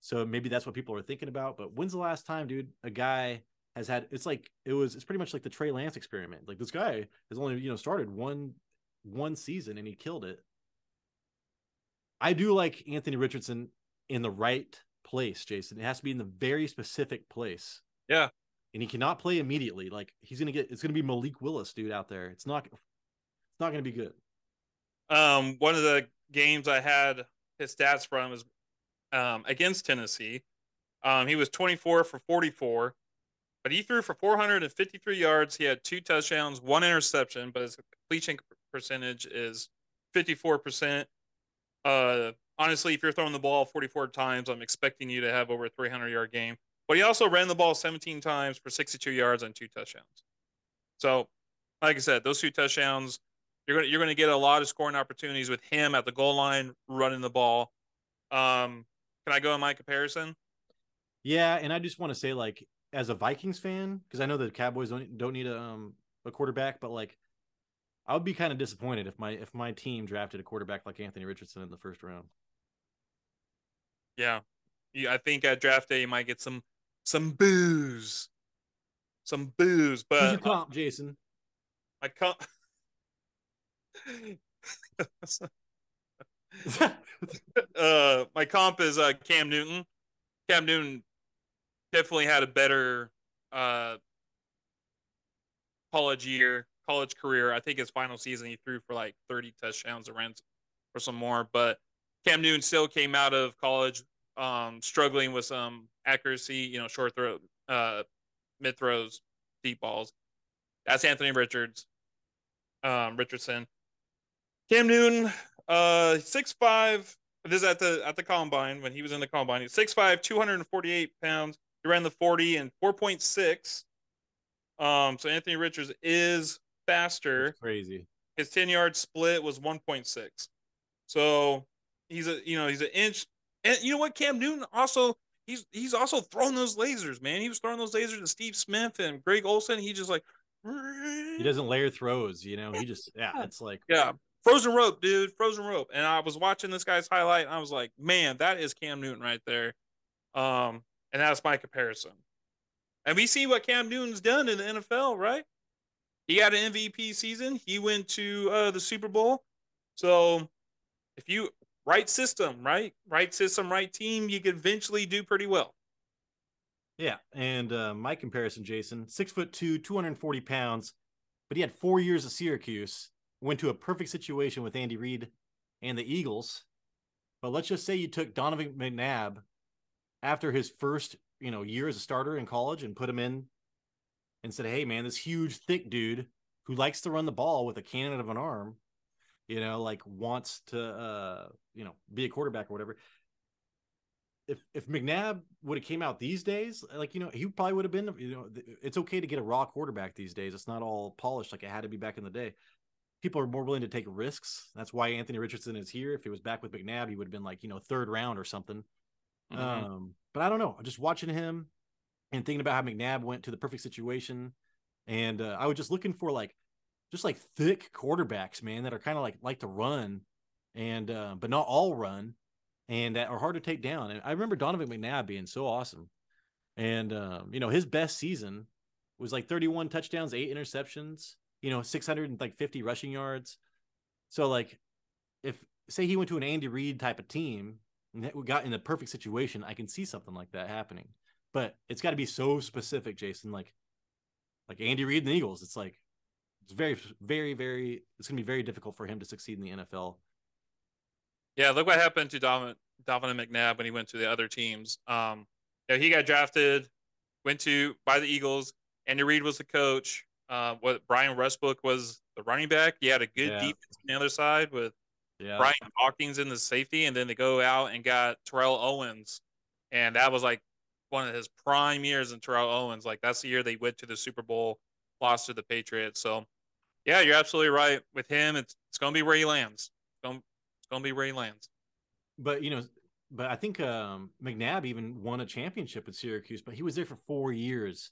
So maybe that's what people are thinking about. But when's the last time, dude, a guy has had it's like it was it's pretty much like the Trey Lance experiment. Like this guy has only, you know, started one one season and he killed it. I do like Anthony Richardson in the right place, Jason. It has to be in the very specific place. Yeah. And he cannot play immediately. Like he's gonna get it's gonna be Malik Willis, dude, out there. It's not it's not gonna be good. Um, one of the games I had his stats from is um, against Tennessee. Um, he was 24 for 44, but he threw for 453 yards. He had two touchdowns, one interception, but his completion percentage is 54%. Uh, honestly, if you're throwing the ball 44 times, I'm expecting you to have over a 300 yard game. But he also ran the ball 17 times for 62 yards and two touchdowns. So, like I said, those two touchdowns, you're gonna you're gonna get a lot of scoring opportunities with him at the goal line running the ball. Um, can I go in my comparison? Yeah, and I just want to say, like, as a Vikings fan, because I know the Cowboys don't don't need a um a quarterback, but like, I would be kind of disappointed if my if my team drafted a quarterback like Anthony Richardson in the first round. Yeah, yeah I think at draft day you might get some some booze, some booze. Who's But your comp, Jason? my comp, uh, my comp is uh, Cam Newton. Cam Newton definitely had a better uh, college year, college career. I think his final season he threw for like 30 touchdowns or ran for some more. But Cam Newton still came out of college um, struggling with some accuracy, you know, short throw, uh, mid throws, deep balls. That's Anthony Richards, um, Richardson. Cam Newton, uh, six five. This is at the at the combine when he was in the combine. He's 6'5", 248 pounds. He ran the 40 in 4.6. Um, so Anthony Richards is faster. That's crazy. His 10 yard split was 1.6. So he's a you know, he's an inch. And you know what? Cam Newton also he's he's also throwing those lasers, man. He was throwing those lasers to Steve Smith and Greg Olsen. He just like He doesn't layer throws, you know. He just yeah, it's like Yeah. Frozen rope, dude. Frozen rope. And I was watching this guy's highlight and I was like, man, that is Cam Newton right there. Um, and that's my comparison. And we see what Cam Newton's done in the NFL, right? He had an MVP season. He went to uh, the Super Bowl. So if you right system, right, right system, right team, you could eventually do pretty well. Yeah, and uh, my comparison, Jason, six foot two, two hundred and forty pounds, but he had four years of Syracuse. Went to a perfect situation with Andy Reid and the Eagles. But let's just say you took Donovan McNabb after his first, you know, year as a starter in college and put him in and said, "Hey, man, this huge, thick dude who likes to run the ball with a cannon of an arm, you know, like wants to, uh, you know, be a quarterback or whatever." if if McNabb would have came out these days, like you know, he probably would have been. You know, it's okay to get a raw quarterback these days. It's not all polished like it had to be back in the day. People are more willing to take risks. That's why Anthony Richardson is here. If he was back with McNabb, he would have been like you know third round or something. Mm-hmm. Um, but I don't know. I'm just watching him and thinking about how McNabb went to the perfect situation, and uh, I was just looking for like just like thick quarterbacks, man, that are kind of like like to run, and uh, but not all run and that are hard to take down. And I remember Donovan McNabb being so awesome. And um, you know, his best season was like 31 touchdowns, eight interceptions, you know, 650 rushing yards. So like if say he went to an Andy Reid type of team and we got in the perfect situation, I can see something like that happening. But it's got to be so specific, Jason. Like like Andy Reid and the Eagles, it's like it's very, very, very. It's going to be very difficult for him to succeed in the NFL yeah, look what happened to Donovan, Donovan McNabb when he went to the other teams. Um, you know, he got drafted, went to by the Eagles. Andy Reid was the coach. Uh, what Brian Westbrook was the running back. He had a good yeah. defense on the other side with yeah. Brian Hawkins in the safety, and then they go out and got Terrell Owens, and that was like one of his prime years in Terrell Owens. Like that's the year they went to the Super Bowl, lost to the Patriots. So, yeah, you're absolutely right. With him, it's it's going to be where he lands. It's going gonna be Trey Lance. But you know, but I think um, McNabb even won a championship at Syracuse, but he was there for four years.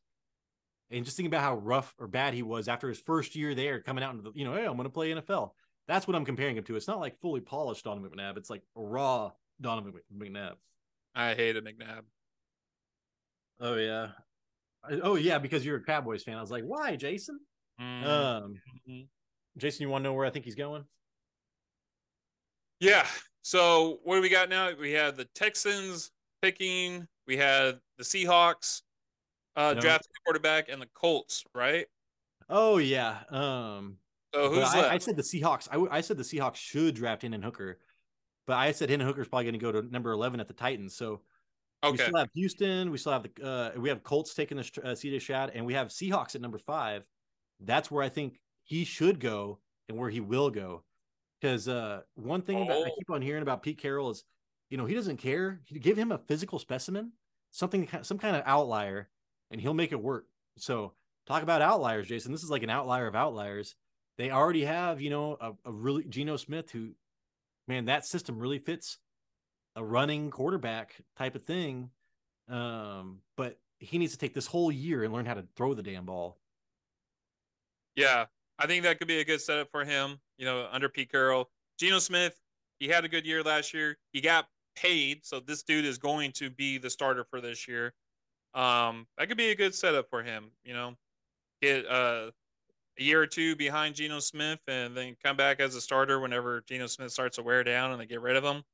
And just thinking about how rough or bad he was after his first year there, coming out into the, you know, hey, I'm going to play NFL. That's what I'm comparing him to. It's not like fully polished Donovan McNabb. It's like raw Donovan McNabb. I hated McNabb. Oh yeah. Oh yeah, because you're a Cowboys fan. I was like, why, Jason? Mm-hmm. Um. Jason, you want to know where I think he's going? Yeah. So what do we got now? We had the Texans picking. We had the Seahawks uh, no. drafting quarterback, and the Colts, right? Oh yeah. Um. So who's I, I, said the Seahawks. I, I said the Seahawks should draft Hendon Hooker, but I said Hendon Hooker's probably going to go to number eleven at the Titans. So okay. we still have Houston. We still have the uh, we have Colts taking the uh, CJ Stroud, and we have Seahawks at number five. That's where I think he should go and where he will go. Because uh, one thing oh. about, I keep on hearing about Pete Carroll is, you know, he doesn't care. You give him a physical specimen, something, some kind of outlier, and he'll make it work. So talk about outliers, Jason. This is like an outlier of outliers. They already have, you know, a, a really Geno Smith who, man, that system really fits a running quarterback type of thing. Um, but he needs to take this whole year and learn how to throw the damn ball. Yeah, I think that could be a good setup for him. You know, under Pete Carroll, Geno Smith, he had a good year last year. He got paid, so this dude is going to be the starter for this year. Um, that could be a good setup for him. You know, get uh, a year or two behind Geno Smith, and then come back as a starter whenever Geno Smith starts to wear down and they get rid of him.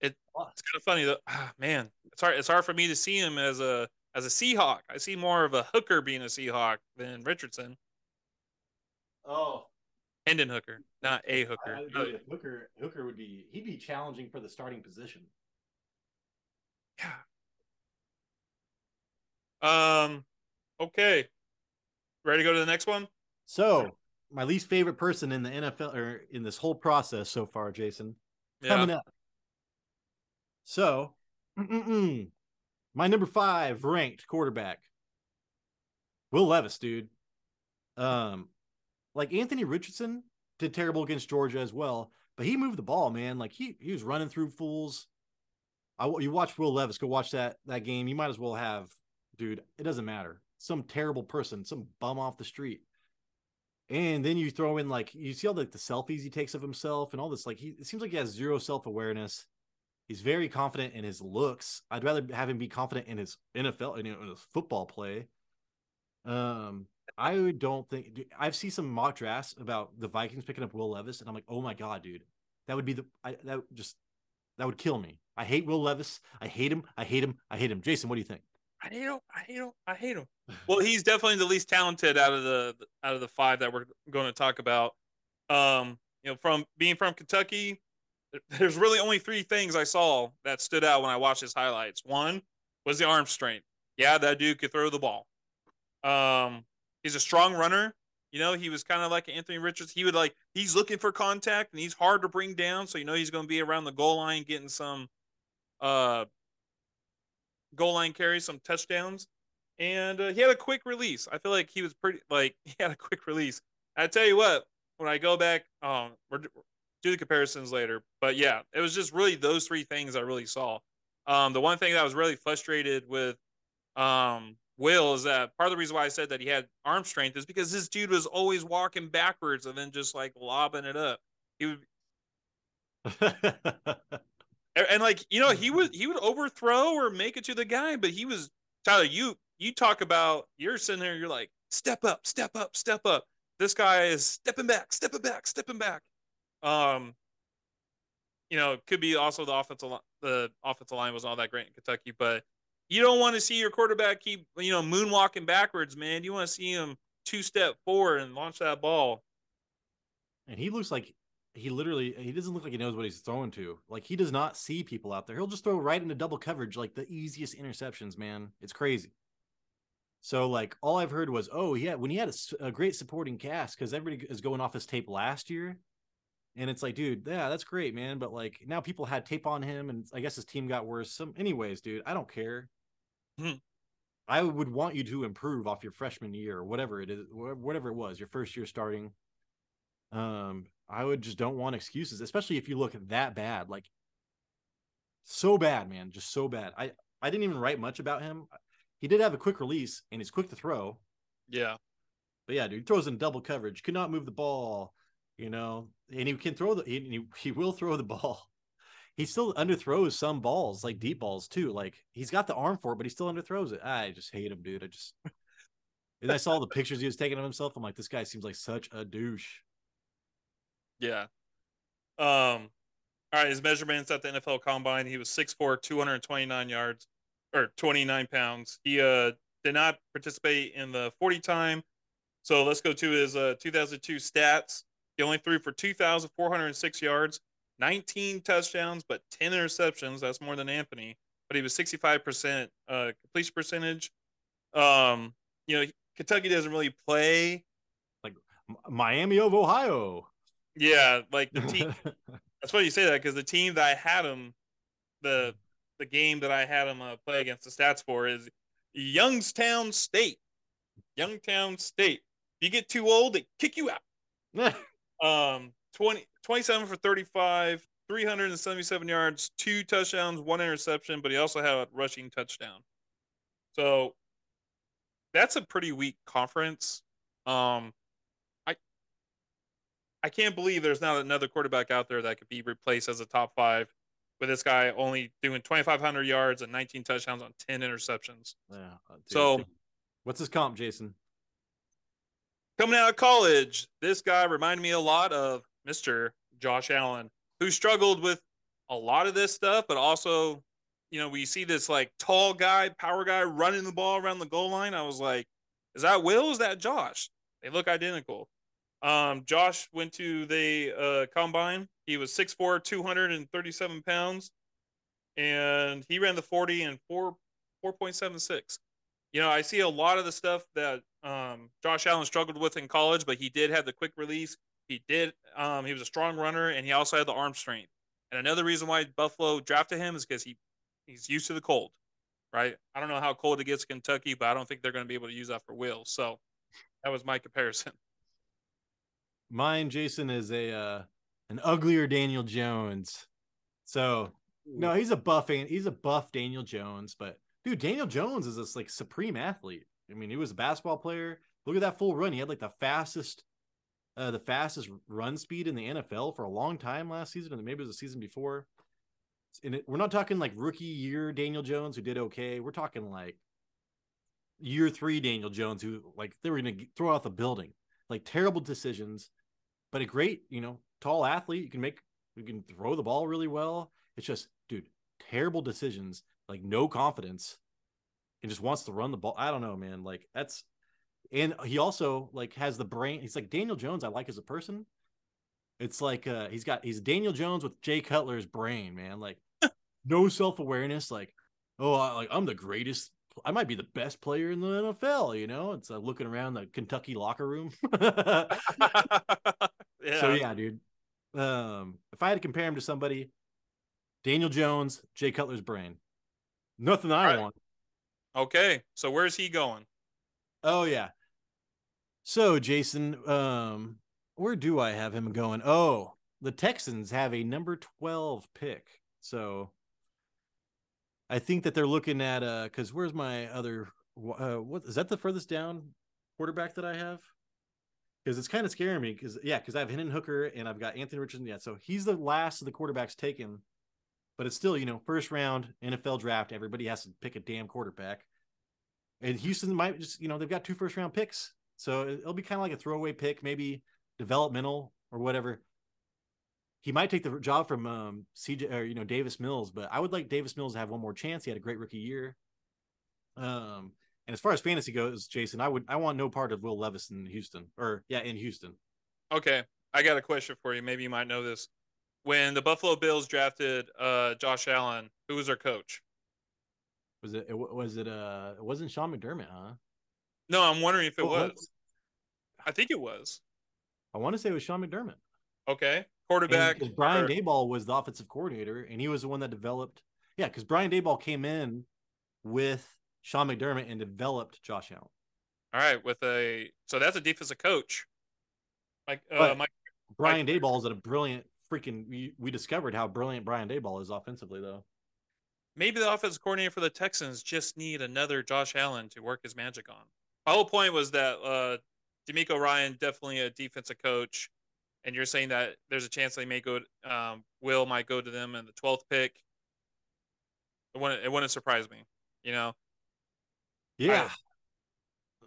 It, it's kind of funny though. Ah, man, it's hard. It's hard for me to see him as a as a Seahawk. I see more of a hooker being a Seahawk than Richardson. Oh, Hendon Hooker, not a hooker. Hooker, Hooker would be he'd be challenging for the starting position. Yeah. Um. Okay. Ready to go to the next one? So, my least favorite person in the NFL or in this whole process so far, Jason, coming yeah. up. So, my number five ranked quarterback, Will Levis, dude. Um, like Anthony Richardson did terrible against Georgia as well, but he moved the ball, man. Like he he was running through fools. I you watch Will Levis, go watch that that game. You might as well have, dude. It doesn't matter. Some terrible person, some bum off the street. And then you throw in like you see all the, the selfies he takes of himself and all this. Like he it seems like he has zero self awareness. He's very confident in his looks. I'd rather have him be confident in his NFL in his football play. Um, I don't think dude, I've seen some mock drafts about the Vikings picking up Will Levis, and I'm like, oh my god, dude, that would be the I, that would just that would kill me. I hate Will Levis. I hate him. I hate him. I hate him. Jason, what do you think? I hate him. I hate him. I hate him. Well, he's definitely the least talented out of the out of the five that we're going to talk about. Um, you know, from being from Kentucky, there's really only three things I saw that stood out when I watched his highlights. One was the arm strength. Yeah, that dude could throw the ball. Um, he's a strong runner. You know, he was kind of like Anthony Richards. He would like he's looking for contact and he's hard to bring down. So you know he's going to be around the goal line getting some uh goal line carries, some touchdowns, and uh, he had a quick release. I feel like he was pretty like he had a quick release. I tell you what, when I go back, um, we're do the comparisons later, but yeah, it was just really those three things I really saw. Um, the one thing that was really frustrated with um Will is that part of the reason why I said that he had arm strength is because this dude was always walking backwards and then just like lobbing it up. He would and, and, like you know he would he would overthrow or make it to the guy, but he was Tyler. You you talk about you're sitting there, you're like step up, step up, step up. This guy is stepping back, stepping back, stepping back. Um, you know, could be also the offensive the offensive line was all that great in Kentucky, but you don't want to see your quarterback keep you know moonwalking backwards, man. You want to see him two step forward and launch that ball. And he looks like he literally he doesn't look like he knows what he's throwing to. Like he does not see people out there. He'll just throw right into double coverage, like the easiest interceptions, man. It's crazy. So like all I've heard was, oh yeah, when he had a, a great supporting cast because everybody is going off his tape last year, and it's like, dude, yeah, that's great, man. But like now people had tape on him, and I guess his team got worse. Some, anyways, dude, I don't care. Hmm. I would want you to improve off your freshman year or whatever it is, whatever it was, your first year starting. Um, I would just don't want excuses, especially if you look that bad, like so bad, man, just so bad. I I didn't even write much about him. He did have a quick release and he's quick to throw. Yeah, but yeah, dude, throws in double coverage, could not move the ball, you know, and he can throw the he, he will throw the ball he still underthrows some balls, like deep balls too. Like he's got the arm for it, but he still underthrows it. I just hate him, dude. I just and I saw the pictures he was taking of himself. I'm like, this guy seems like such a douche. Yeah. Um. All right, his measurements at the NFL Combine, he was 6'4", 229 yards or 29 pounds. He uh did not participate in the 40 time. So let's go to his uh 2002 stats. He only threw for 2,406 yards, 19 touchdowns, but 10 interceptions. That's more than Anthony. But he was 65% uh, completion percentage. Um, you know, Kentucky doesn't really play like Miami of Ohio. Yeah, like the team. that's why you say that because the team that I had him, the the game that I had him uh, play against the stats for is Youngstown State. Youngstown State. If you get too old, they kick you out. um, 20, 27 for 35, 377 yards, two touchdowns, one interception, but he also had a rushing touchdown. So that's a pretty weak conference. Um, I I can't believe there's not another quarterback out there that could be replaced as a top five with this guy only doing 2,500 yards and 19 touchdowns on 10 interceptions. Yeah. Uh, dude, so, what's his comp, Jason? Coming out of college, this guy reminded me a lot of Mr. Josh Allen, who struggled with a lot of this stuff, but also, you know, we see this like tall guy, power guy running the ball around the goal line. I was like, is that Will? Is that Josh? They look identical. Um, Josh went to the uh, combine. He was 6'4, 237 pounds, and he ran the 40 in 4 4.76. You know, I see a lot of the stuff that um, Josh Allen struggled with in college, but he did have the quick release. He did. Um, he was a strong runner, and he also had the arm strength. And another reason why Buffalo drafted him is because he he's used to the cold, right? I don't know how cold it gets in Kentucky, but I don't think they're going to be able to use that for Will. So that was my comparison. Mine, Jason, is a uh, an uglier Daniel Jones. So no, he's a buffing. He's a buff Daniel Jones, but dude, Daniel Jones is this like supreme athlete. I mean, he was a basketball player. Look at that full run. He had like the fastest uh, the fastest run speed in the NFL for a long time last season, and maybe it was the season before. And it, we're not talking like rookie year Daniel Jones who did okay. We're talking like year three Daniel Jones, who like they were going to throw out the building, like terrible decisions, but a great, you know, tall athlete. You can make, you can throw the ball really well. It's just, dude, terrible decisions, like no confidence, and just wants to run the ball. I don't know, man. Like that's, and he also like has the brain. He's like Daniel Jones. I like as a person. It's like uh he's got he's Daniel Jones with Jay Cutler's brain, man. Like no self awareness. Like oh, I, like I'm the greatest I might be the best player in the NFL, you know? It's uh, looking around the Kentucky locker room. yeah. So yeah, dude. Um, if I had to compare him to somebody, Daniel Jones, Jay Cutler's brain. Nothing I right. want. Okay. So where's he going? Oh yeah. So Jason, um, where do I have him going? Oh, the Texans have a number 12 pick. So I think that they're looking at uh because where's my other uh what is that the furthest down quarterback that I have? Because it's kind of scaring me because yeah, because I have Hendon Hooker and I've got Anthony Richardson. Yeah, so he's the last of the quarterbacks taken, but it's still, you know, first round NFL draft, everybody has to pick a damn quarterback. And Houston might just, you know, they've got two first round picks. So it'll be kind of like a throwaway pick, maybe developmental or whatever he might take the job from um, CJ or you know Davis Mills, but I would like Davis Mills to have one more chance. He had a great rookie year. Um, and as far as fantasy goes, Jason, I would I want no part of Will Levis in Houston or yeah in Houston. Okay, I got a question for you. Maybe you might know this. When the Buffalo Bills drafted uh, Josh Allen, who was their coach? Was it, it was it uh it wasn't Sean McDermott, huh? No, I'm wondering if it was. I think it was. I want to say it was Sean McDermott. Okay quarterback. Because Brian or... Daboll was the offensive coordinator, and he was the one that developed. Yeah, because Brian Daboll came in with Sean McDermott and developed Josh Allen. All right, with a so that's a defensive coach. Like uh, Mike, Brian Mike, Daboll is a brilliant freaking. We, we discovered how brilliant Brian Daboll is offensively, though. Maybe the offensive coordinator for the Texans just need another Josh Allen to work his magic on. My whole point was that uh, DeMeco Ryan definitely a defensive coach and you're saying that there's a chance they may go, um, Will might go to them in the 12th pick. It wouldn't, it wouldn't surprise me, you know? Yeah.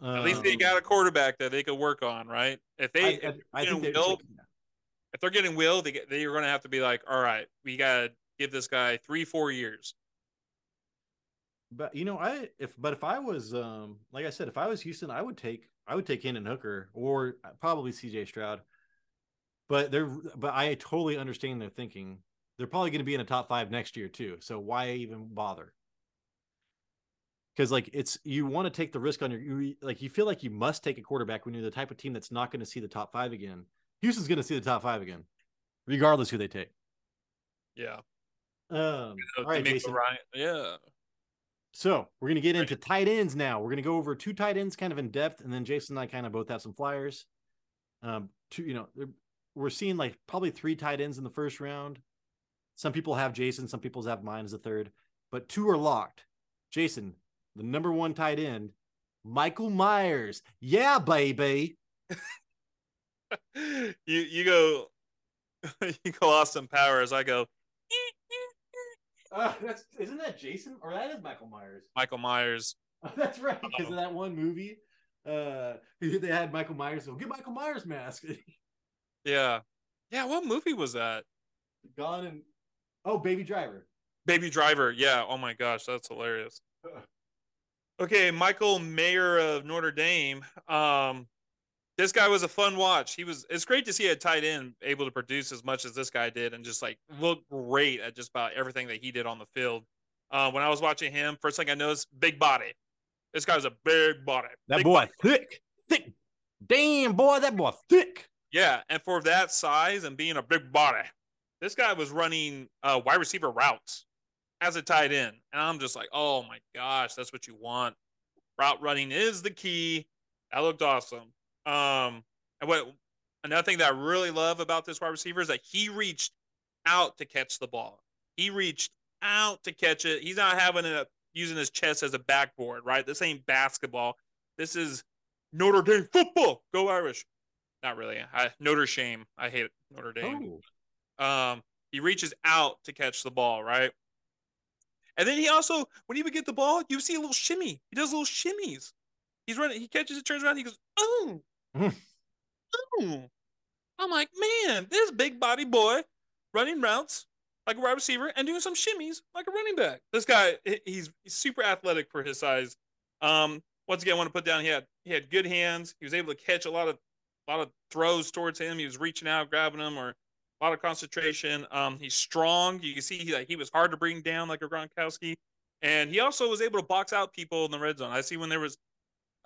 I, at least they got a um, quarterback that they could work on, right? If they, I, if, I think Will, if they're getting Will, they they're going to have to be like, all right, we got to give this guy three, four years. But you know, I if but if I was um like I said, if I was Houston, I would take I would take Hendon Hooker or probably C.J. Stroud but they're but I totally understand their thinking. They're probably going to be in a top five next year too. So why even bother? Because like it's you want to take the risk on your you, like you feel like you must take a quarterback when you're the type of team that's not going to see the top five again. Houston's going to see the top five again, regardless who they take. Yeah. Um. all right, Jason. Ryan. Yeah. So we're gonna get into tight ends now. We're gonna go over two tight ends kind of in depth, and then Jason and I kind of both have some flyers. Um, two, you know, we're seeing like probably three tight ends in the first round. Some people have Jason, some people have mine as a third, but two are locked. Jason, the number one tight end, Michael Myers. Yeah, baby. you you go you go Austin Powers. I go. Uh, that's isn't that Jason or that is Michael Myers? Michael Myers. that's right because of that one movie. Uh, they had Michael Myers. So get Michael Myers mask. Yeah. Yeah, what movie was that? Gone and Oh, Baby Driver. Baby Driver. Yeah. Oh my gosh, that's hilarious. Okay, Michael Mayer of Notre Dame. Um this guy was a fun watch. He was it's great to see a tight end able to produce as much as this guy did and just like look great at just about everything that he did on the field. Uh, when I was watching him, first thing I noticed, big body. This guy's a big body. That big boy body. thick, thick. Damn boy, that boy thick. Yeah, and for that size and being a big body, this guy was running uh, wide receiver routes as a tight end, and I'm just like, oh my gosh, that's what you want. Route running is the key. That looked awesome. Um, and what another thing that I really love about this wide receiver is that he reached out to catch the ball. He reached out to catch it. He's not having it using his chest as a backboard, right? This ain't basketball. This is Notre Dame football. Go Irish not really. I, Notre Shame. I hate Notre Dame. Oh. Um, he reaches out to catch the ball, right? And then he also, when he would get the ball, you see a little shimmy. He does little shimmies. He's running. He catches it, turns around. He goes, oh, oh. I'm like, man, this big body boy running routes like a wide receiver and doing some shimmies like a running back. This guy, he's, he's super athletic for his size. Um, once again, I want to put down he had he had good hands. He was able to catch a lot of a lot of throws towards him. He was reaching out, grabbing them, or a lot of concentration. Um, he's strong. You can see he like he was hard to bring down like a Gronkowski, and he also was able to box out people in the red zone. I see when there was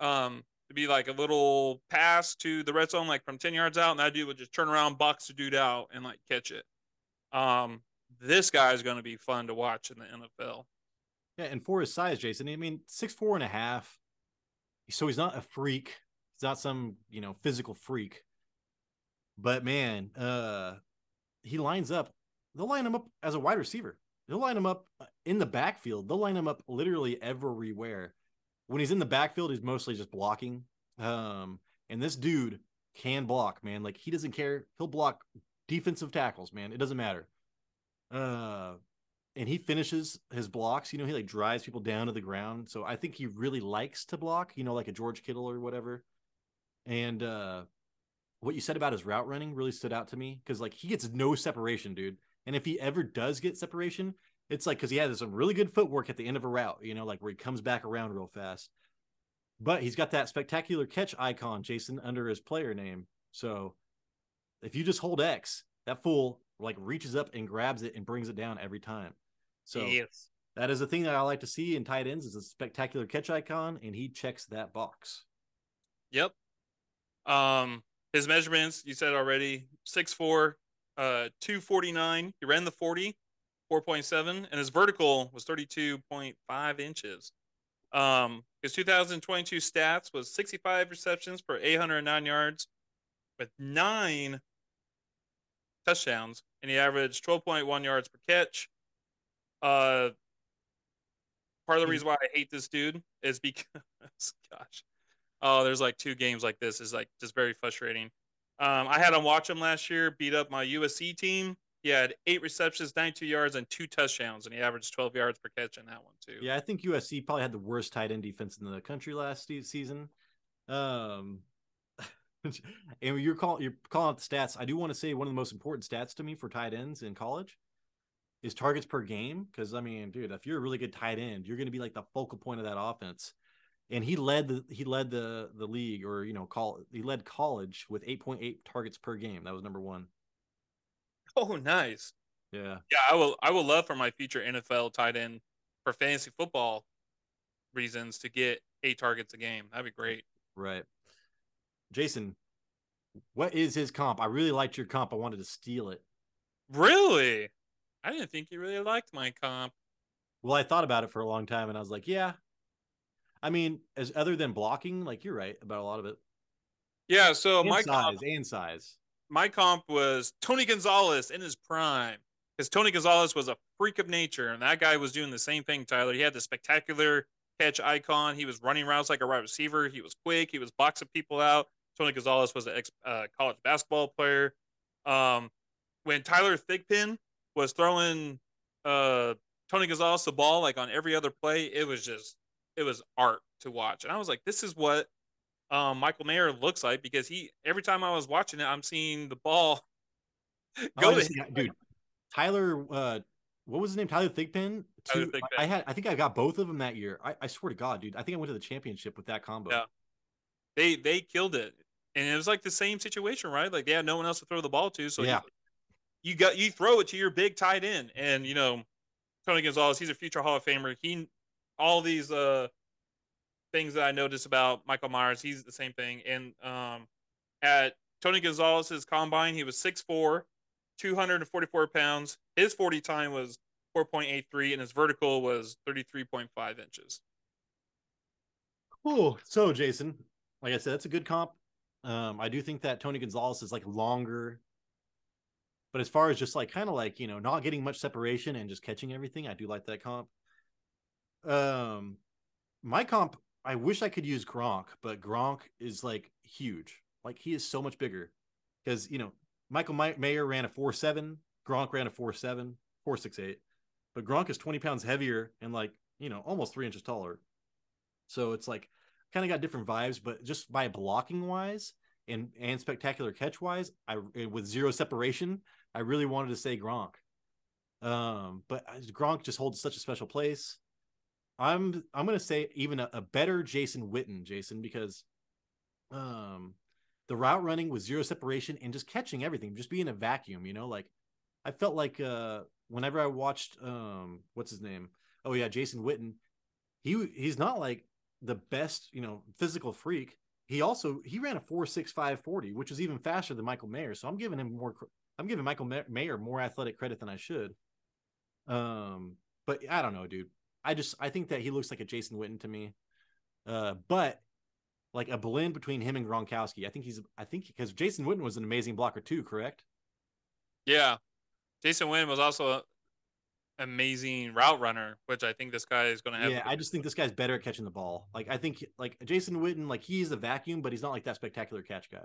um to be like a little pass to the red zone, like from ten yards out, and that dude would just turn around, box the dude out, and like catch it. Um, this guy is going to be fun to watch in the NFL. Yeah, and for his size, Jason, I mean, six four and a half. So he's not a freak. He's not some you know physical freak. But man, uh, he lines up. They'll line him up as a wide receiver. They'll line him up in the backfield. They'll line him up literally everywhere. When he's in the backfield, he's mostly just blocking. Um, and this dude can block, man. Like he doesn't care. He'll block defensive tackles, man. It doesn't matter. Uh, and he finishes his blocks. You know, he like drives people down to the ground. So I think he really likes to block. You know, like a George Kittle or whatever. And uh, what you said about his route running really stood out to me because like he gets no separation, dude. And if he ever does get separation, it's like because he has some really good footwork at the end of a route, you know, like where he comes back around real fast. But he's got that spectacular catch icon, Jason, under his player name. So if you just hold X, that fool like reaches up and grabs it and brings it down every time. So yes. that is a thing that I like to see in tight ends is a spectacular catch icon, and he checks that box. Yep. Um, his measurements, you said already, 6'4, uh, 249. He ran the 40, 4.7, and his vertical was 32.5 inches. Um, his 2022 stats was 65 receptions for 809 yards with nine touchdowns, and he averaged 12.1 yards per catch. Uh, part of the hmm. reason why I hate this dude is because, gosh, oh, there's like two games like this is like just very frustrating. Um, I had him watch him last year, beat up my USC team. He had eight receptions, 92 yards, and two touchdowns, and he averaged 12 yards per catch in that one too. Yeah, I think USC probably had the worst tight end defense in the country last season. Um, and you're calling you're calling out the stats. I do want to say one of the most important stats to me for tight ends in college is targets per game. Because I mean, dude, if you're a really good tight end, you're going to be like the focal point of that offense and he led the he led the the league or you know call he led college with 8.8 targets per game that was number one. Oh nice. Yeah. Yeah i will i will love for my future nfl tight end for fantasy football reasons to get eight targets a game. That'd be great. Right. Jason what is his comp? I really liked your comp. I wanted to steal it. Really? I didn't think you really liked my comp. Well i thought about it for a long time and i was like yeah. I mean, as other than blocking, like you're right about a lot of it. Yeah. So and my size comp, and size. My comp was Tony Gonzalez in his prime because Tony Gonzalez was a freak of nature, and that guy was doing the same thing. Tyler, he had the spectacular catch icon. He was running routes like a wide receiver. He was quick. He was boxing people out. Tony Gonzalez was an ex uh, college basketball player. Um, when Tyler Thigpen was throwing uh, Tony Gonzalez the ball like on every other play, it was just it was art to watch. And I was like, this is what um, Michael Mayer looks like because he every time I was watching it, I'm seeing the ball go to him. dude. Tyler, uh, what was his name? Tyler Thigpen. Tyler Thigpen. I had, I think I got both of them that year. I, I swear to God, dude, I think I went to the championship with that combo. Yeah, they they killed it, and it was like the same situation, right? Like they had no one else to throw the ball to, so yeah, you, you got you throw it to your big tight end, and you know Tony Gonzalez, he's a future Hall of Famer. He all these uh things that I noticed about Michael Myers, he's the same thing. And um, at Tony Gonzalez's combine, he was 6'4, 244 pounds. His 40 time was 4.83, and his vertical was 33.5 inches. Cool. So, Jason, like I said, that's a good comp. Um, I do think that Tony Gonzalez is like longer. But as far as just like kind of like, you know, not getting much separation and just catching everything, I do like that comp. Um, my comp, I wish I could use Gronk, but Gronk is like huge. Like he is so much bigger because you know Michael Mayer ran a four seven, Gronk ran a four seven, four six eight, but Gronk is twenty pounds heavier and like you know almost three inches taller. So it's like kind of got different vibes, but just by blocking wise and and spectacular catch wise, I with zero separation, I really wanted to say Gronk. Um, but Gronk just holds such a special place. I'm I'm gonna say even a, a better Jason Witten, Jason, because um the route running with zero separation and just catching everything, just being a vacuum, you know, like I felt like uh whenever I watched um what's his name? Oh yeah, Jason Witten, he he's not like the best, you know, physical freak. He also he ran a four six five forty, which is even faster than Michael Mayer. So I'm giving him more. I'm giving Michael Mayer more athletic credit than I should. Um, but I don't know, dude. I just I think that he looks like a Jason Witten to me. Uh, but like a blend between him and Gronkowski. I think he's I think because Jason Witten was an amazing blocker too, correct? Yeah. Jason Witten was also amazing route runner, which I think this guy is going to have. Yeah, I just think this guy's better at catching the ball. Like I think like Jason Witten, like he's a vacuum, but he's not like that spectacular catch guy.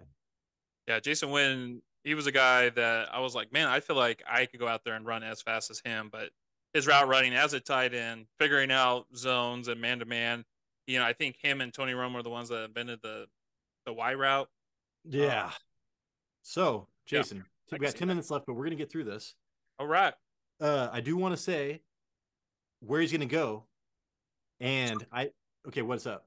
Yeah, Jason Witten, he was a guy that I was like, man, I feel like I could go out there and run as fast as him, but his route running as a tight end, figuring out zones and man to man. You know, I think him and Tony Romo are the ones that invented the the Y route. Yeah. Um, so, Jason, yeah, so we got 10 minutes left, but we're going to get through this. All right uh, I do want to say where he's going to go, and I okay, what's up?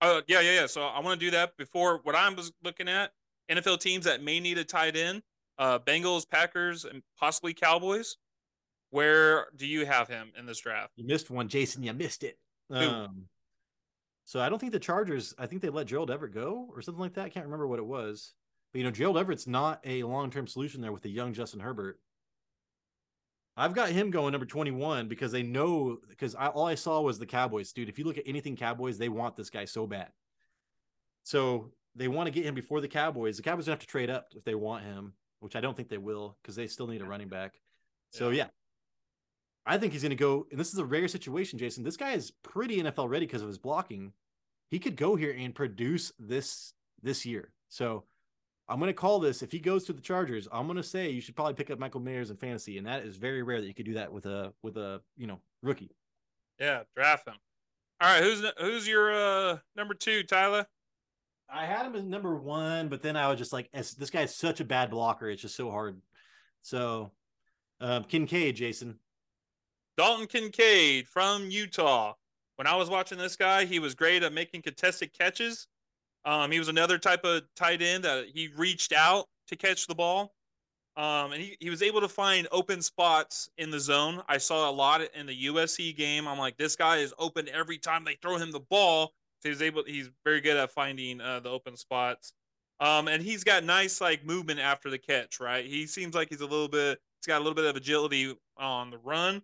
Uh, yeah, yeah, yeah. So I want to do that before what I was looking at NFL teams that may need a tight end. Uh, Bengals, Packers, and possibly Cowboys. Where do you have him in this draft? You missed one, Jason. You missed it. Um, so I don't think the Chargers. I think they let Gerald Everett go or something like that. I can't remember what it was. But you know, Gerald Everett's not a long term solution there with the young Justin Herbert. I've got him going number 21 because they know because I, all I saw was the Cowboys, dude. If you look at anything Cowboys, they want this guy so bad. So they want to get him before the Cowboys. The Cowboys don't have to trade up if they want him, which I don't think they will because they still need a running back. So yeah. I think he's going to go. And this is a rare situation, Jason. This guy is pretty NFL ready because of his blocking. He could go here and produce this this year. So I'm going to call this if he goes to the Chargers. I'm going to say you should probably pick up Michael Mayers in fantasy, and that is very rare that you could do that with a with a you know rookie. Yeah, draft him. All right, who's who's your uh, number two, Tyler? I had him as number one, but then I was just like, this guy's such a bad blocker. It's just so hard. So, um, Kincaid, Jason. Dalton Kincaid from Utah. When I was watching this guy, he was great at making contested catches. Um, he was another type of tight end that he reached out to catch the ball. Um, and he, he was able to find open spots in the zone. I saw a lot in the USC game. I'm like, this guy is open every time they throw him the ball. So he's able, he's very good at finding uh, the open spots. Um, and he's got nice like movement after the catch, right? He seems like he's a little bit, he's got a little bit of agility on the run.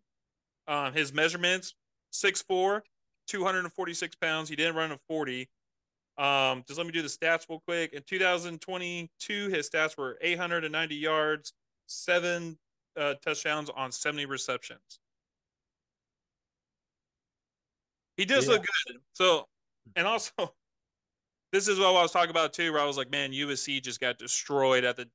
Um, his measurements 6'4, 246 pounds. He didn't run a 40. Um, just let me do the stats real quick. In 2022, his stats were 890 yards, seven uh, touchdowns on 70 receptions. He does yeah. look good. So, and also, this is what I was talking about too, where I was like, man, USC just got destroyed at the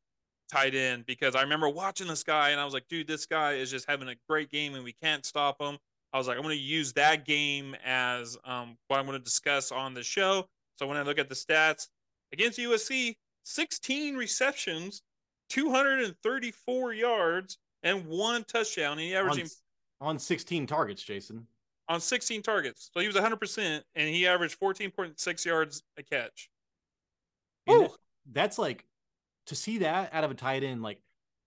tight end because I remember watching this guy and I was like, dude, this guy is just having a great game and we can't stop him. I was like, I'm going to use that game as um, what I'm going to discuss on the show. So when I look at the stats against USC, 16 receptions, 234 yards, and one touchdown. And he averaging on, on 16 targets, Jason. On 16 targets. So he was 100%, and he averaged 14.6 yards a catch. that's like to see that out of a tight end. Like,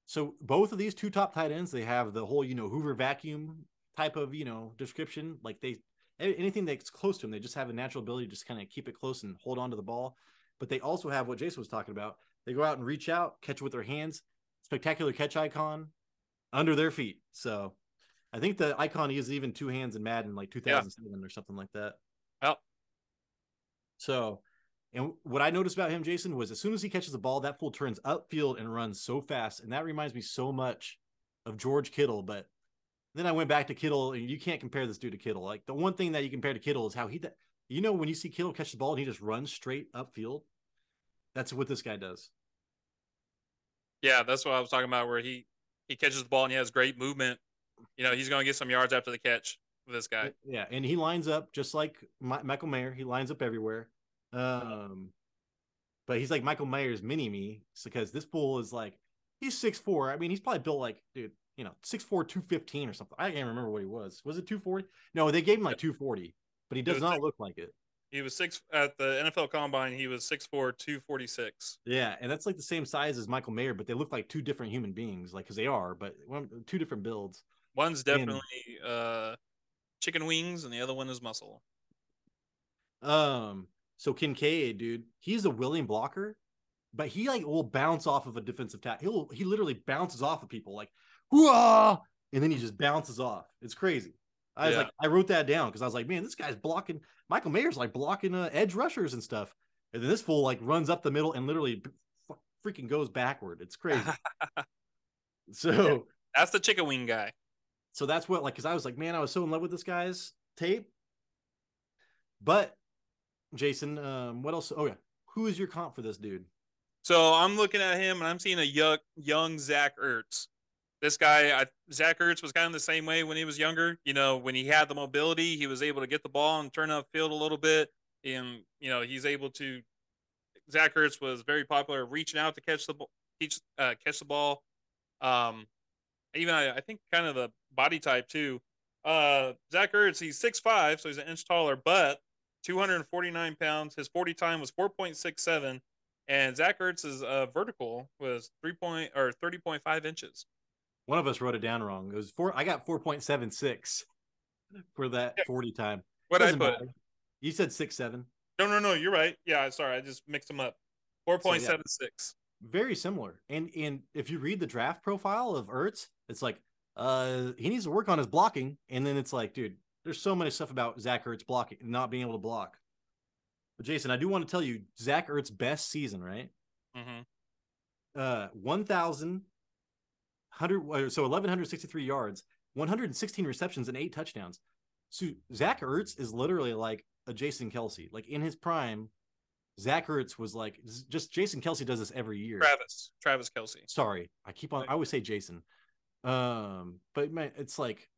so both of these two top tight ends, they have the whole, you know, Hoover vacuum type of, you know, description. Like they anything that's close to them, they just have a natural ability to just kind of keep it close and hold on to the ball. But they also have what Jason was talking about. They go out and reach out, catch with their hands, spectacular catch icon under their feet. So I think the icon is even two hands in Madden like 2007 yeah. or something like that. Yep. So, and what I noticed about him, Jason, was as soon as he catches the ball, that fool turns upfield and runs so fast. And that reminds me so much of George Kittle, but then I went back to Kittle, and you can't compare this dude to Kittle. Like the one thing that you compare to Kittle is how he, you know, when you see Kittle catch the ball and he just runs straight upfield, that's what this guy does. Yeah, that's what I was talking about. Where he he catches the ball and he has great movement. You know, he's going to get some yards after the catch with this guy. Yeah, and he lines up just like Michael Mayer. He lines up everywhere. Um, but he's like Michael Mayer's mini me because this fool is like he's six four. I mean, he's probably built like dude, you know, 6'4", 215 or something. I can't remember what he was. Was it two forty? No, they gave him like two forty, but he does not six, look like it. He was six at the NFL Combine. He was six four two forty six. Yeah, and that's like the same size as Michael Mayer, but they look like two different human beings, like because they are, but one, two different builds. One's definitely and, uh, chicken wings, and the other one is muscle. Um, so Kincaid, dude, he's a willing blocker, but he like will bounce off of a defensive tackle. He'll he literally bounces off of people like, Whoa! and then he just bounces off. It's crazy. I was like, I wrote that down because I was like, man, this guy's blocking. Michael Mayer's like blocking uh, edge rushers and stuff, and then this fool like runs up the middle and literally freaking goes backward. It's crazy. so that's the chicken wing guy. So that's what like because I was like, man, I was so in love with this guy's tape, but Jason, um, what else? Oh yeah, who is your comp for this dude? So I'm looking at him and I'm seeing a young young Zach Ertz. This guy, I, Zach Ertz, was kind of the same way when he was younger. You know, when he had the mobility, he was able to get the ball and turn up field a little bit, and you know he's able to. Zach Ertz was very popular, reaching out to catch the ball, uh, catch the ball. Um, even I, I think kind of the body type too. Uh, Zach Ertz, he's six five, so he's an inch taller, but 249 pounds. His 40 time was 4.67, and Zach Ertz's uh, vertical was three point or 30.5 inches. One of us wrote it down wrong. It was four. I got 4.76 for that 40 time. What I put? Matter. You said six seven. No, no, no. You're right. Yeah, sorry, I just mixed them up. 4.76. So, yeah, very similar. And and if you read the draft profile of Ertz, it's like uh he needs to work on his blocking, and then it's like, dude, there's so many stuff about Zach Ertz blocking, not being able to block. But Jason, I do want to tell you Zach Ertz's best season, right? Mm-hmm. Uh, one thousand hundred, so eleven hundred sixty-three yards, one hundred and sixteen receptions, and eight touchdowns. So Zach Ertz is literally like a Jason Kelce. Like in his prime, Zach Ertz was like just Jason Kelce does this every year. Travis, Travis Kelce. Sorry, I keep on. I always say Jason. Um, but man, it's like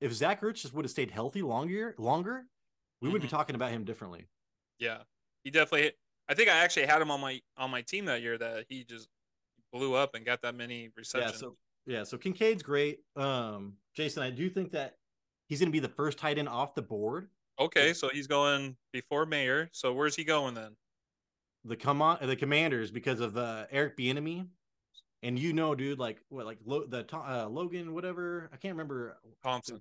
if Zach Ertz just would have stayed healthy longer, longer, we mm-hmm. would be mm-hmm. talking about him differently. Yeah, he definitely. I think I actually had him on my on my team that year. That he just blew up and got that many receptions. Yeah, so yeah, so Kincaid's great. Um, Jason, I do think that he's going to be the first tight end off the board. Okay, so he's going before Mayer. So where's he going then? The come on the Commanders because of uh, Eric Bieniemy and you know, dude, like what, like Lo- the uh, Logan, whatever, I can't remember Thompson.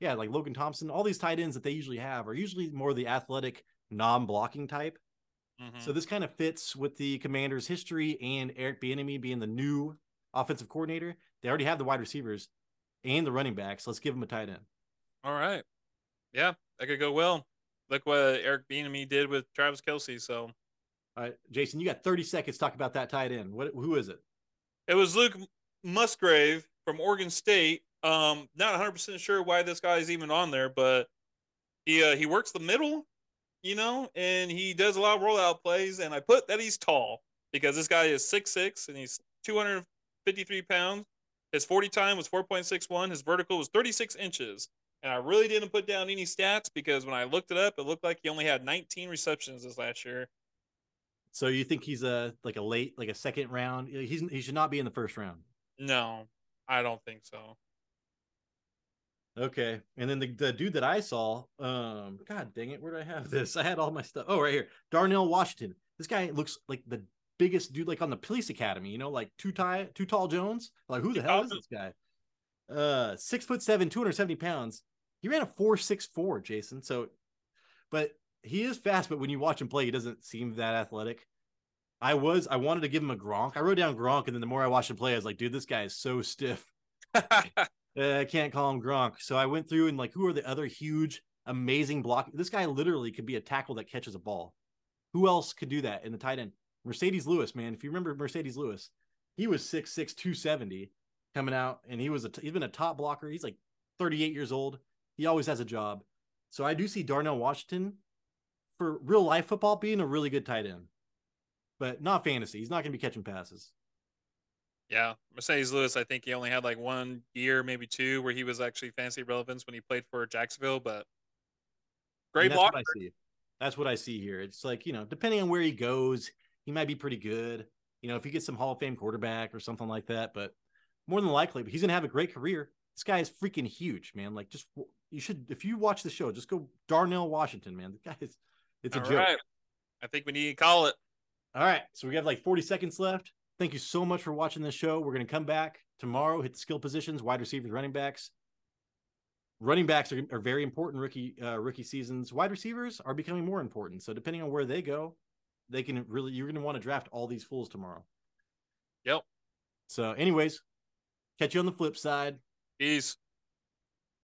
Yeah, like Logan Thompson. All these tight ends that they usually have are usually more the athletic, non-blocking type. Mm-hmm. So this kind of fits with the Commanders' history and Eric Bieniemy being the new offensive coordinator. They already have the wide receivers and the running backs. Let's give them a tight end. All right. Yeah, that could go well. Look what Eric Bieniemy did with Travis Kelce. So, all right, Jason, you got 30 seconds to talk about that tight end. What? Who is it? It was Luke Musgrave from Oregon State. Um, not 100 percent sure why this guy is even on there, but he uh, he works the middle, you know, and he does a lot of rollout plays. And I put that he's tall because this guy is six six and he's 253 pounds. His 40 time was 4.61. His vertical was 36 inches. And I really didn't put down any stats because when I looked it up, it looked like he only had 19 receptions this last year. So you think he's a like a late, like a second round? He's he should not be in the first round. No, I don't think so. Okay, and then the, the dude that I saw, um, God dang it, where do I have this? I had all my stuff. Oh, right here, Darnell Washington. This guy looks like the biggest dude, like on the police academy. You know, like two tall, too tall Jones. Like who the hell is this guy? Uh, six foot seven, two hundred seventy pounds. He ran a four six four, Jason. So, but he is fast, but when you watch him play, he doesn't seem that athletic. I was I wanted to give him a Gronk. I wrote down Gronk, and then the more I watched him play, I was like, dude, this guy is so stiff. uh, I can't call him Gronk. So I went through and like, who are the other huge, amazing block? This guy literally could be a tackle that catches a ball. Who else could do that in the tight end? Marcedes Lewis, man. If you remember Marcedes Lewis, he was 6'6, 270 coming out, and he was a he's been a top blocker. He's like 38 years old. He always has a job. So I do see Darnell Washington for real life football being a really good tight end, but not fantasy. He's not going to be catching passes. Yeah, Marcedes Lewis. I think he only had like one year, maybe two, where he was actually fantasy relevance when he played for Jacksonville. But great blocker. That's what I see here. It's like, you know, depending on where he goes, he might be pretty good. You know, if he gets some Hall of Fame quarterback or something like that, but more than likely, but he's going to have a great career. This guy is freaking huge, man. Like, just you should, if you watch the show, just go Darnell Washington, man. The guy is, it's a All joke. right. I think we need to call it. All right. So we have like 40 seconds left. Thank you so much for watching this show. We're going to come back tomorrow, hit the skill positions, wide receivers, running backs. Running backs are, are very important rookie uh, rookie seasons. Wide receivers are becoming more important. So depending on where they go, they can really you're going to want to draft all these fools tomorrow. Yep. So anyways, catch you on the flip side. Peace.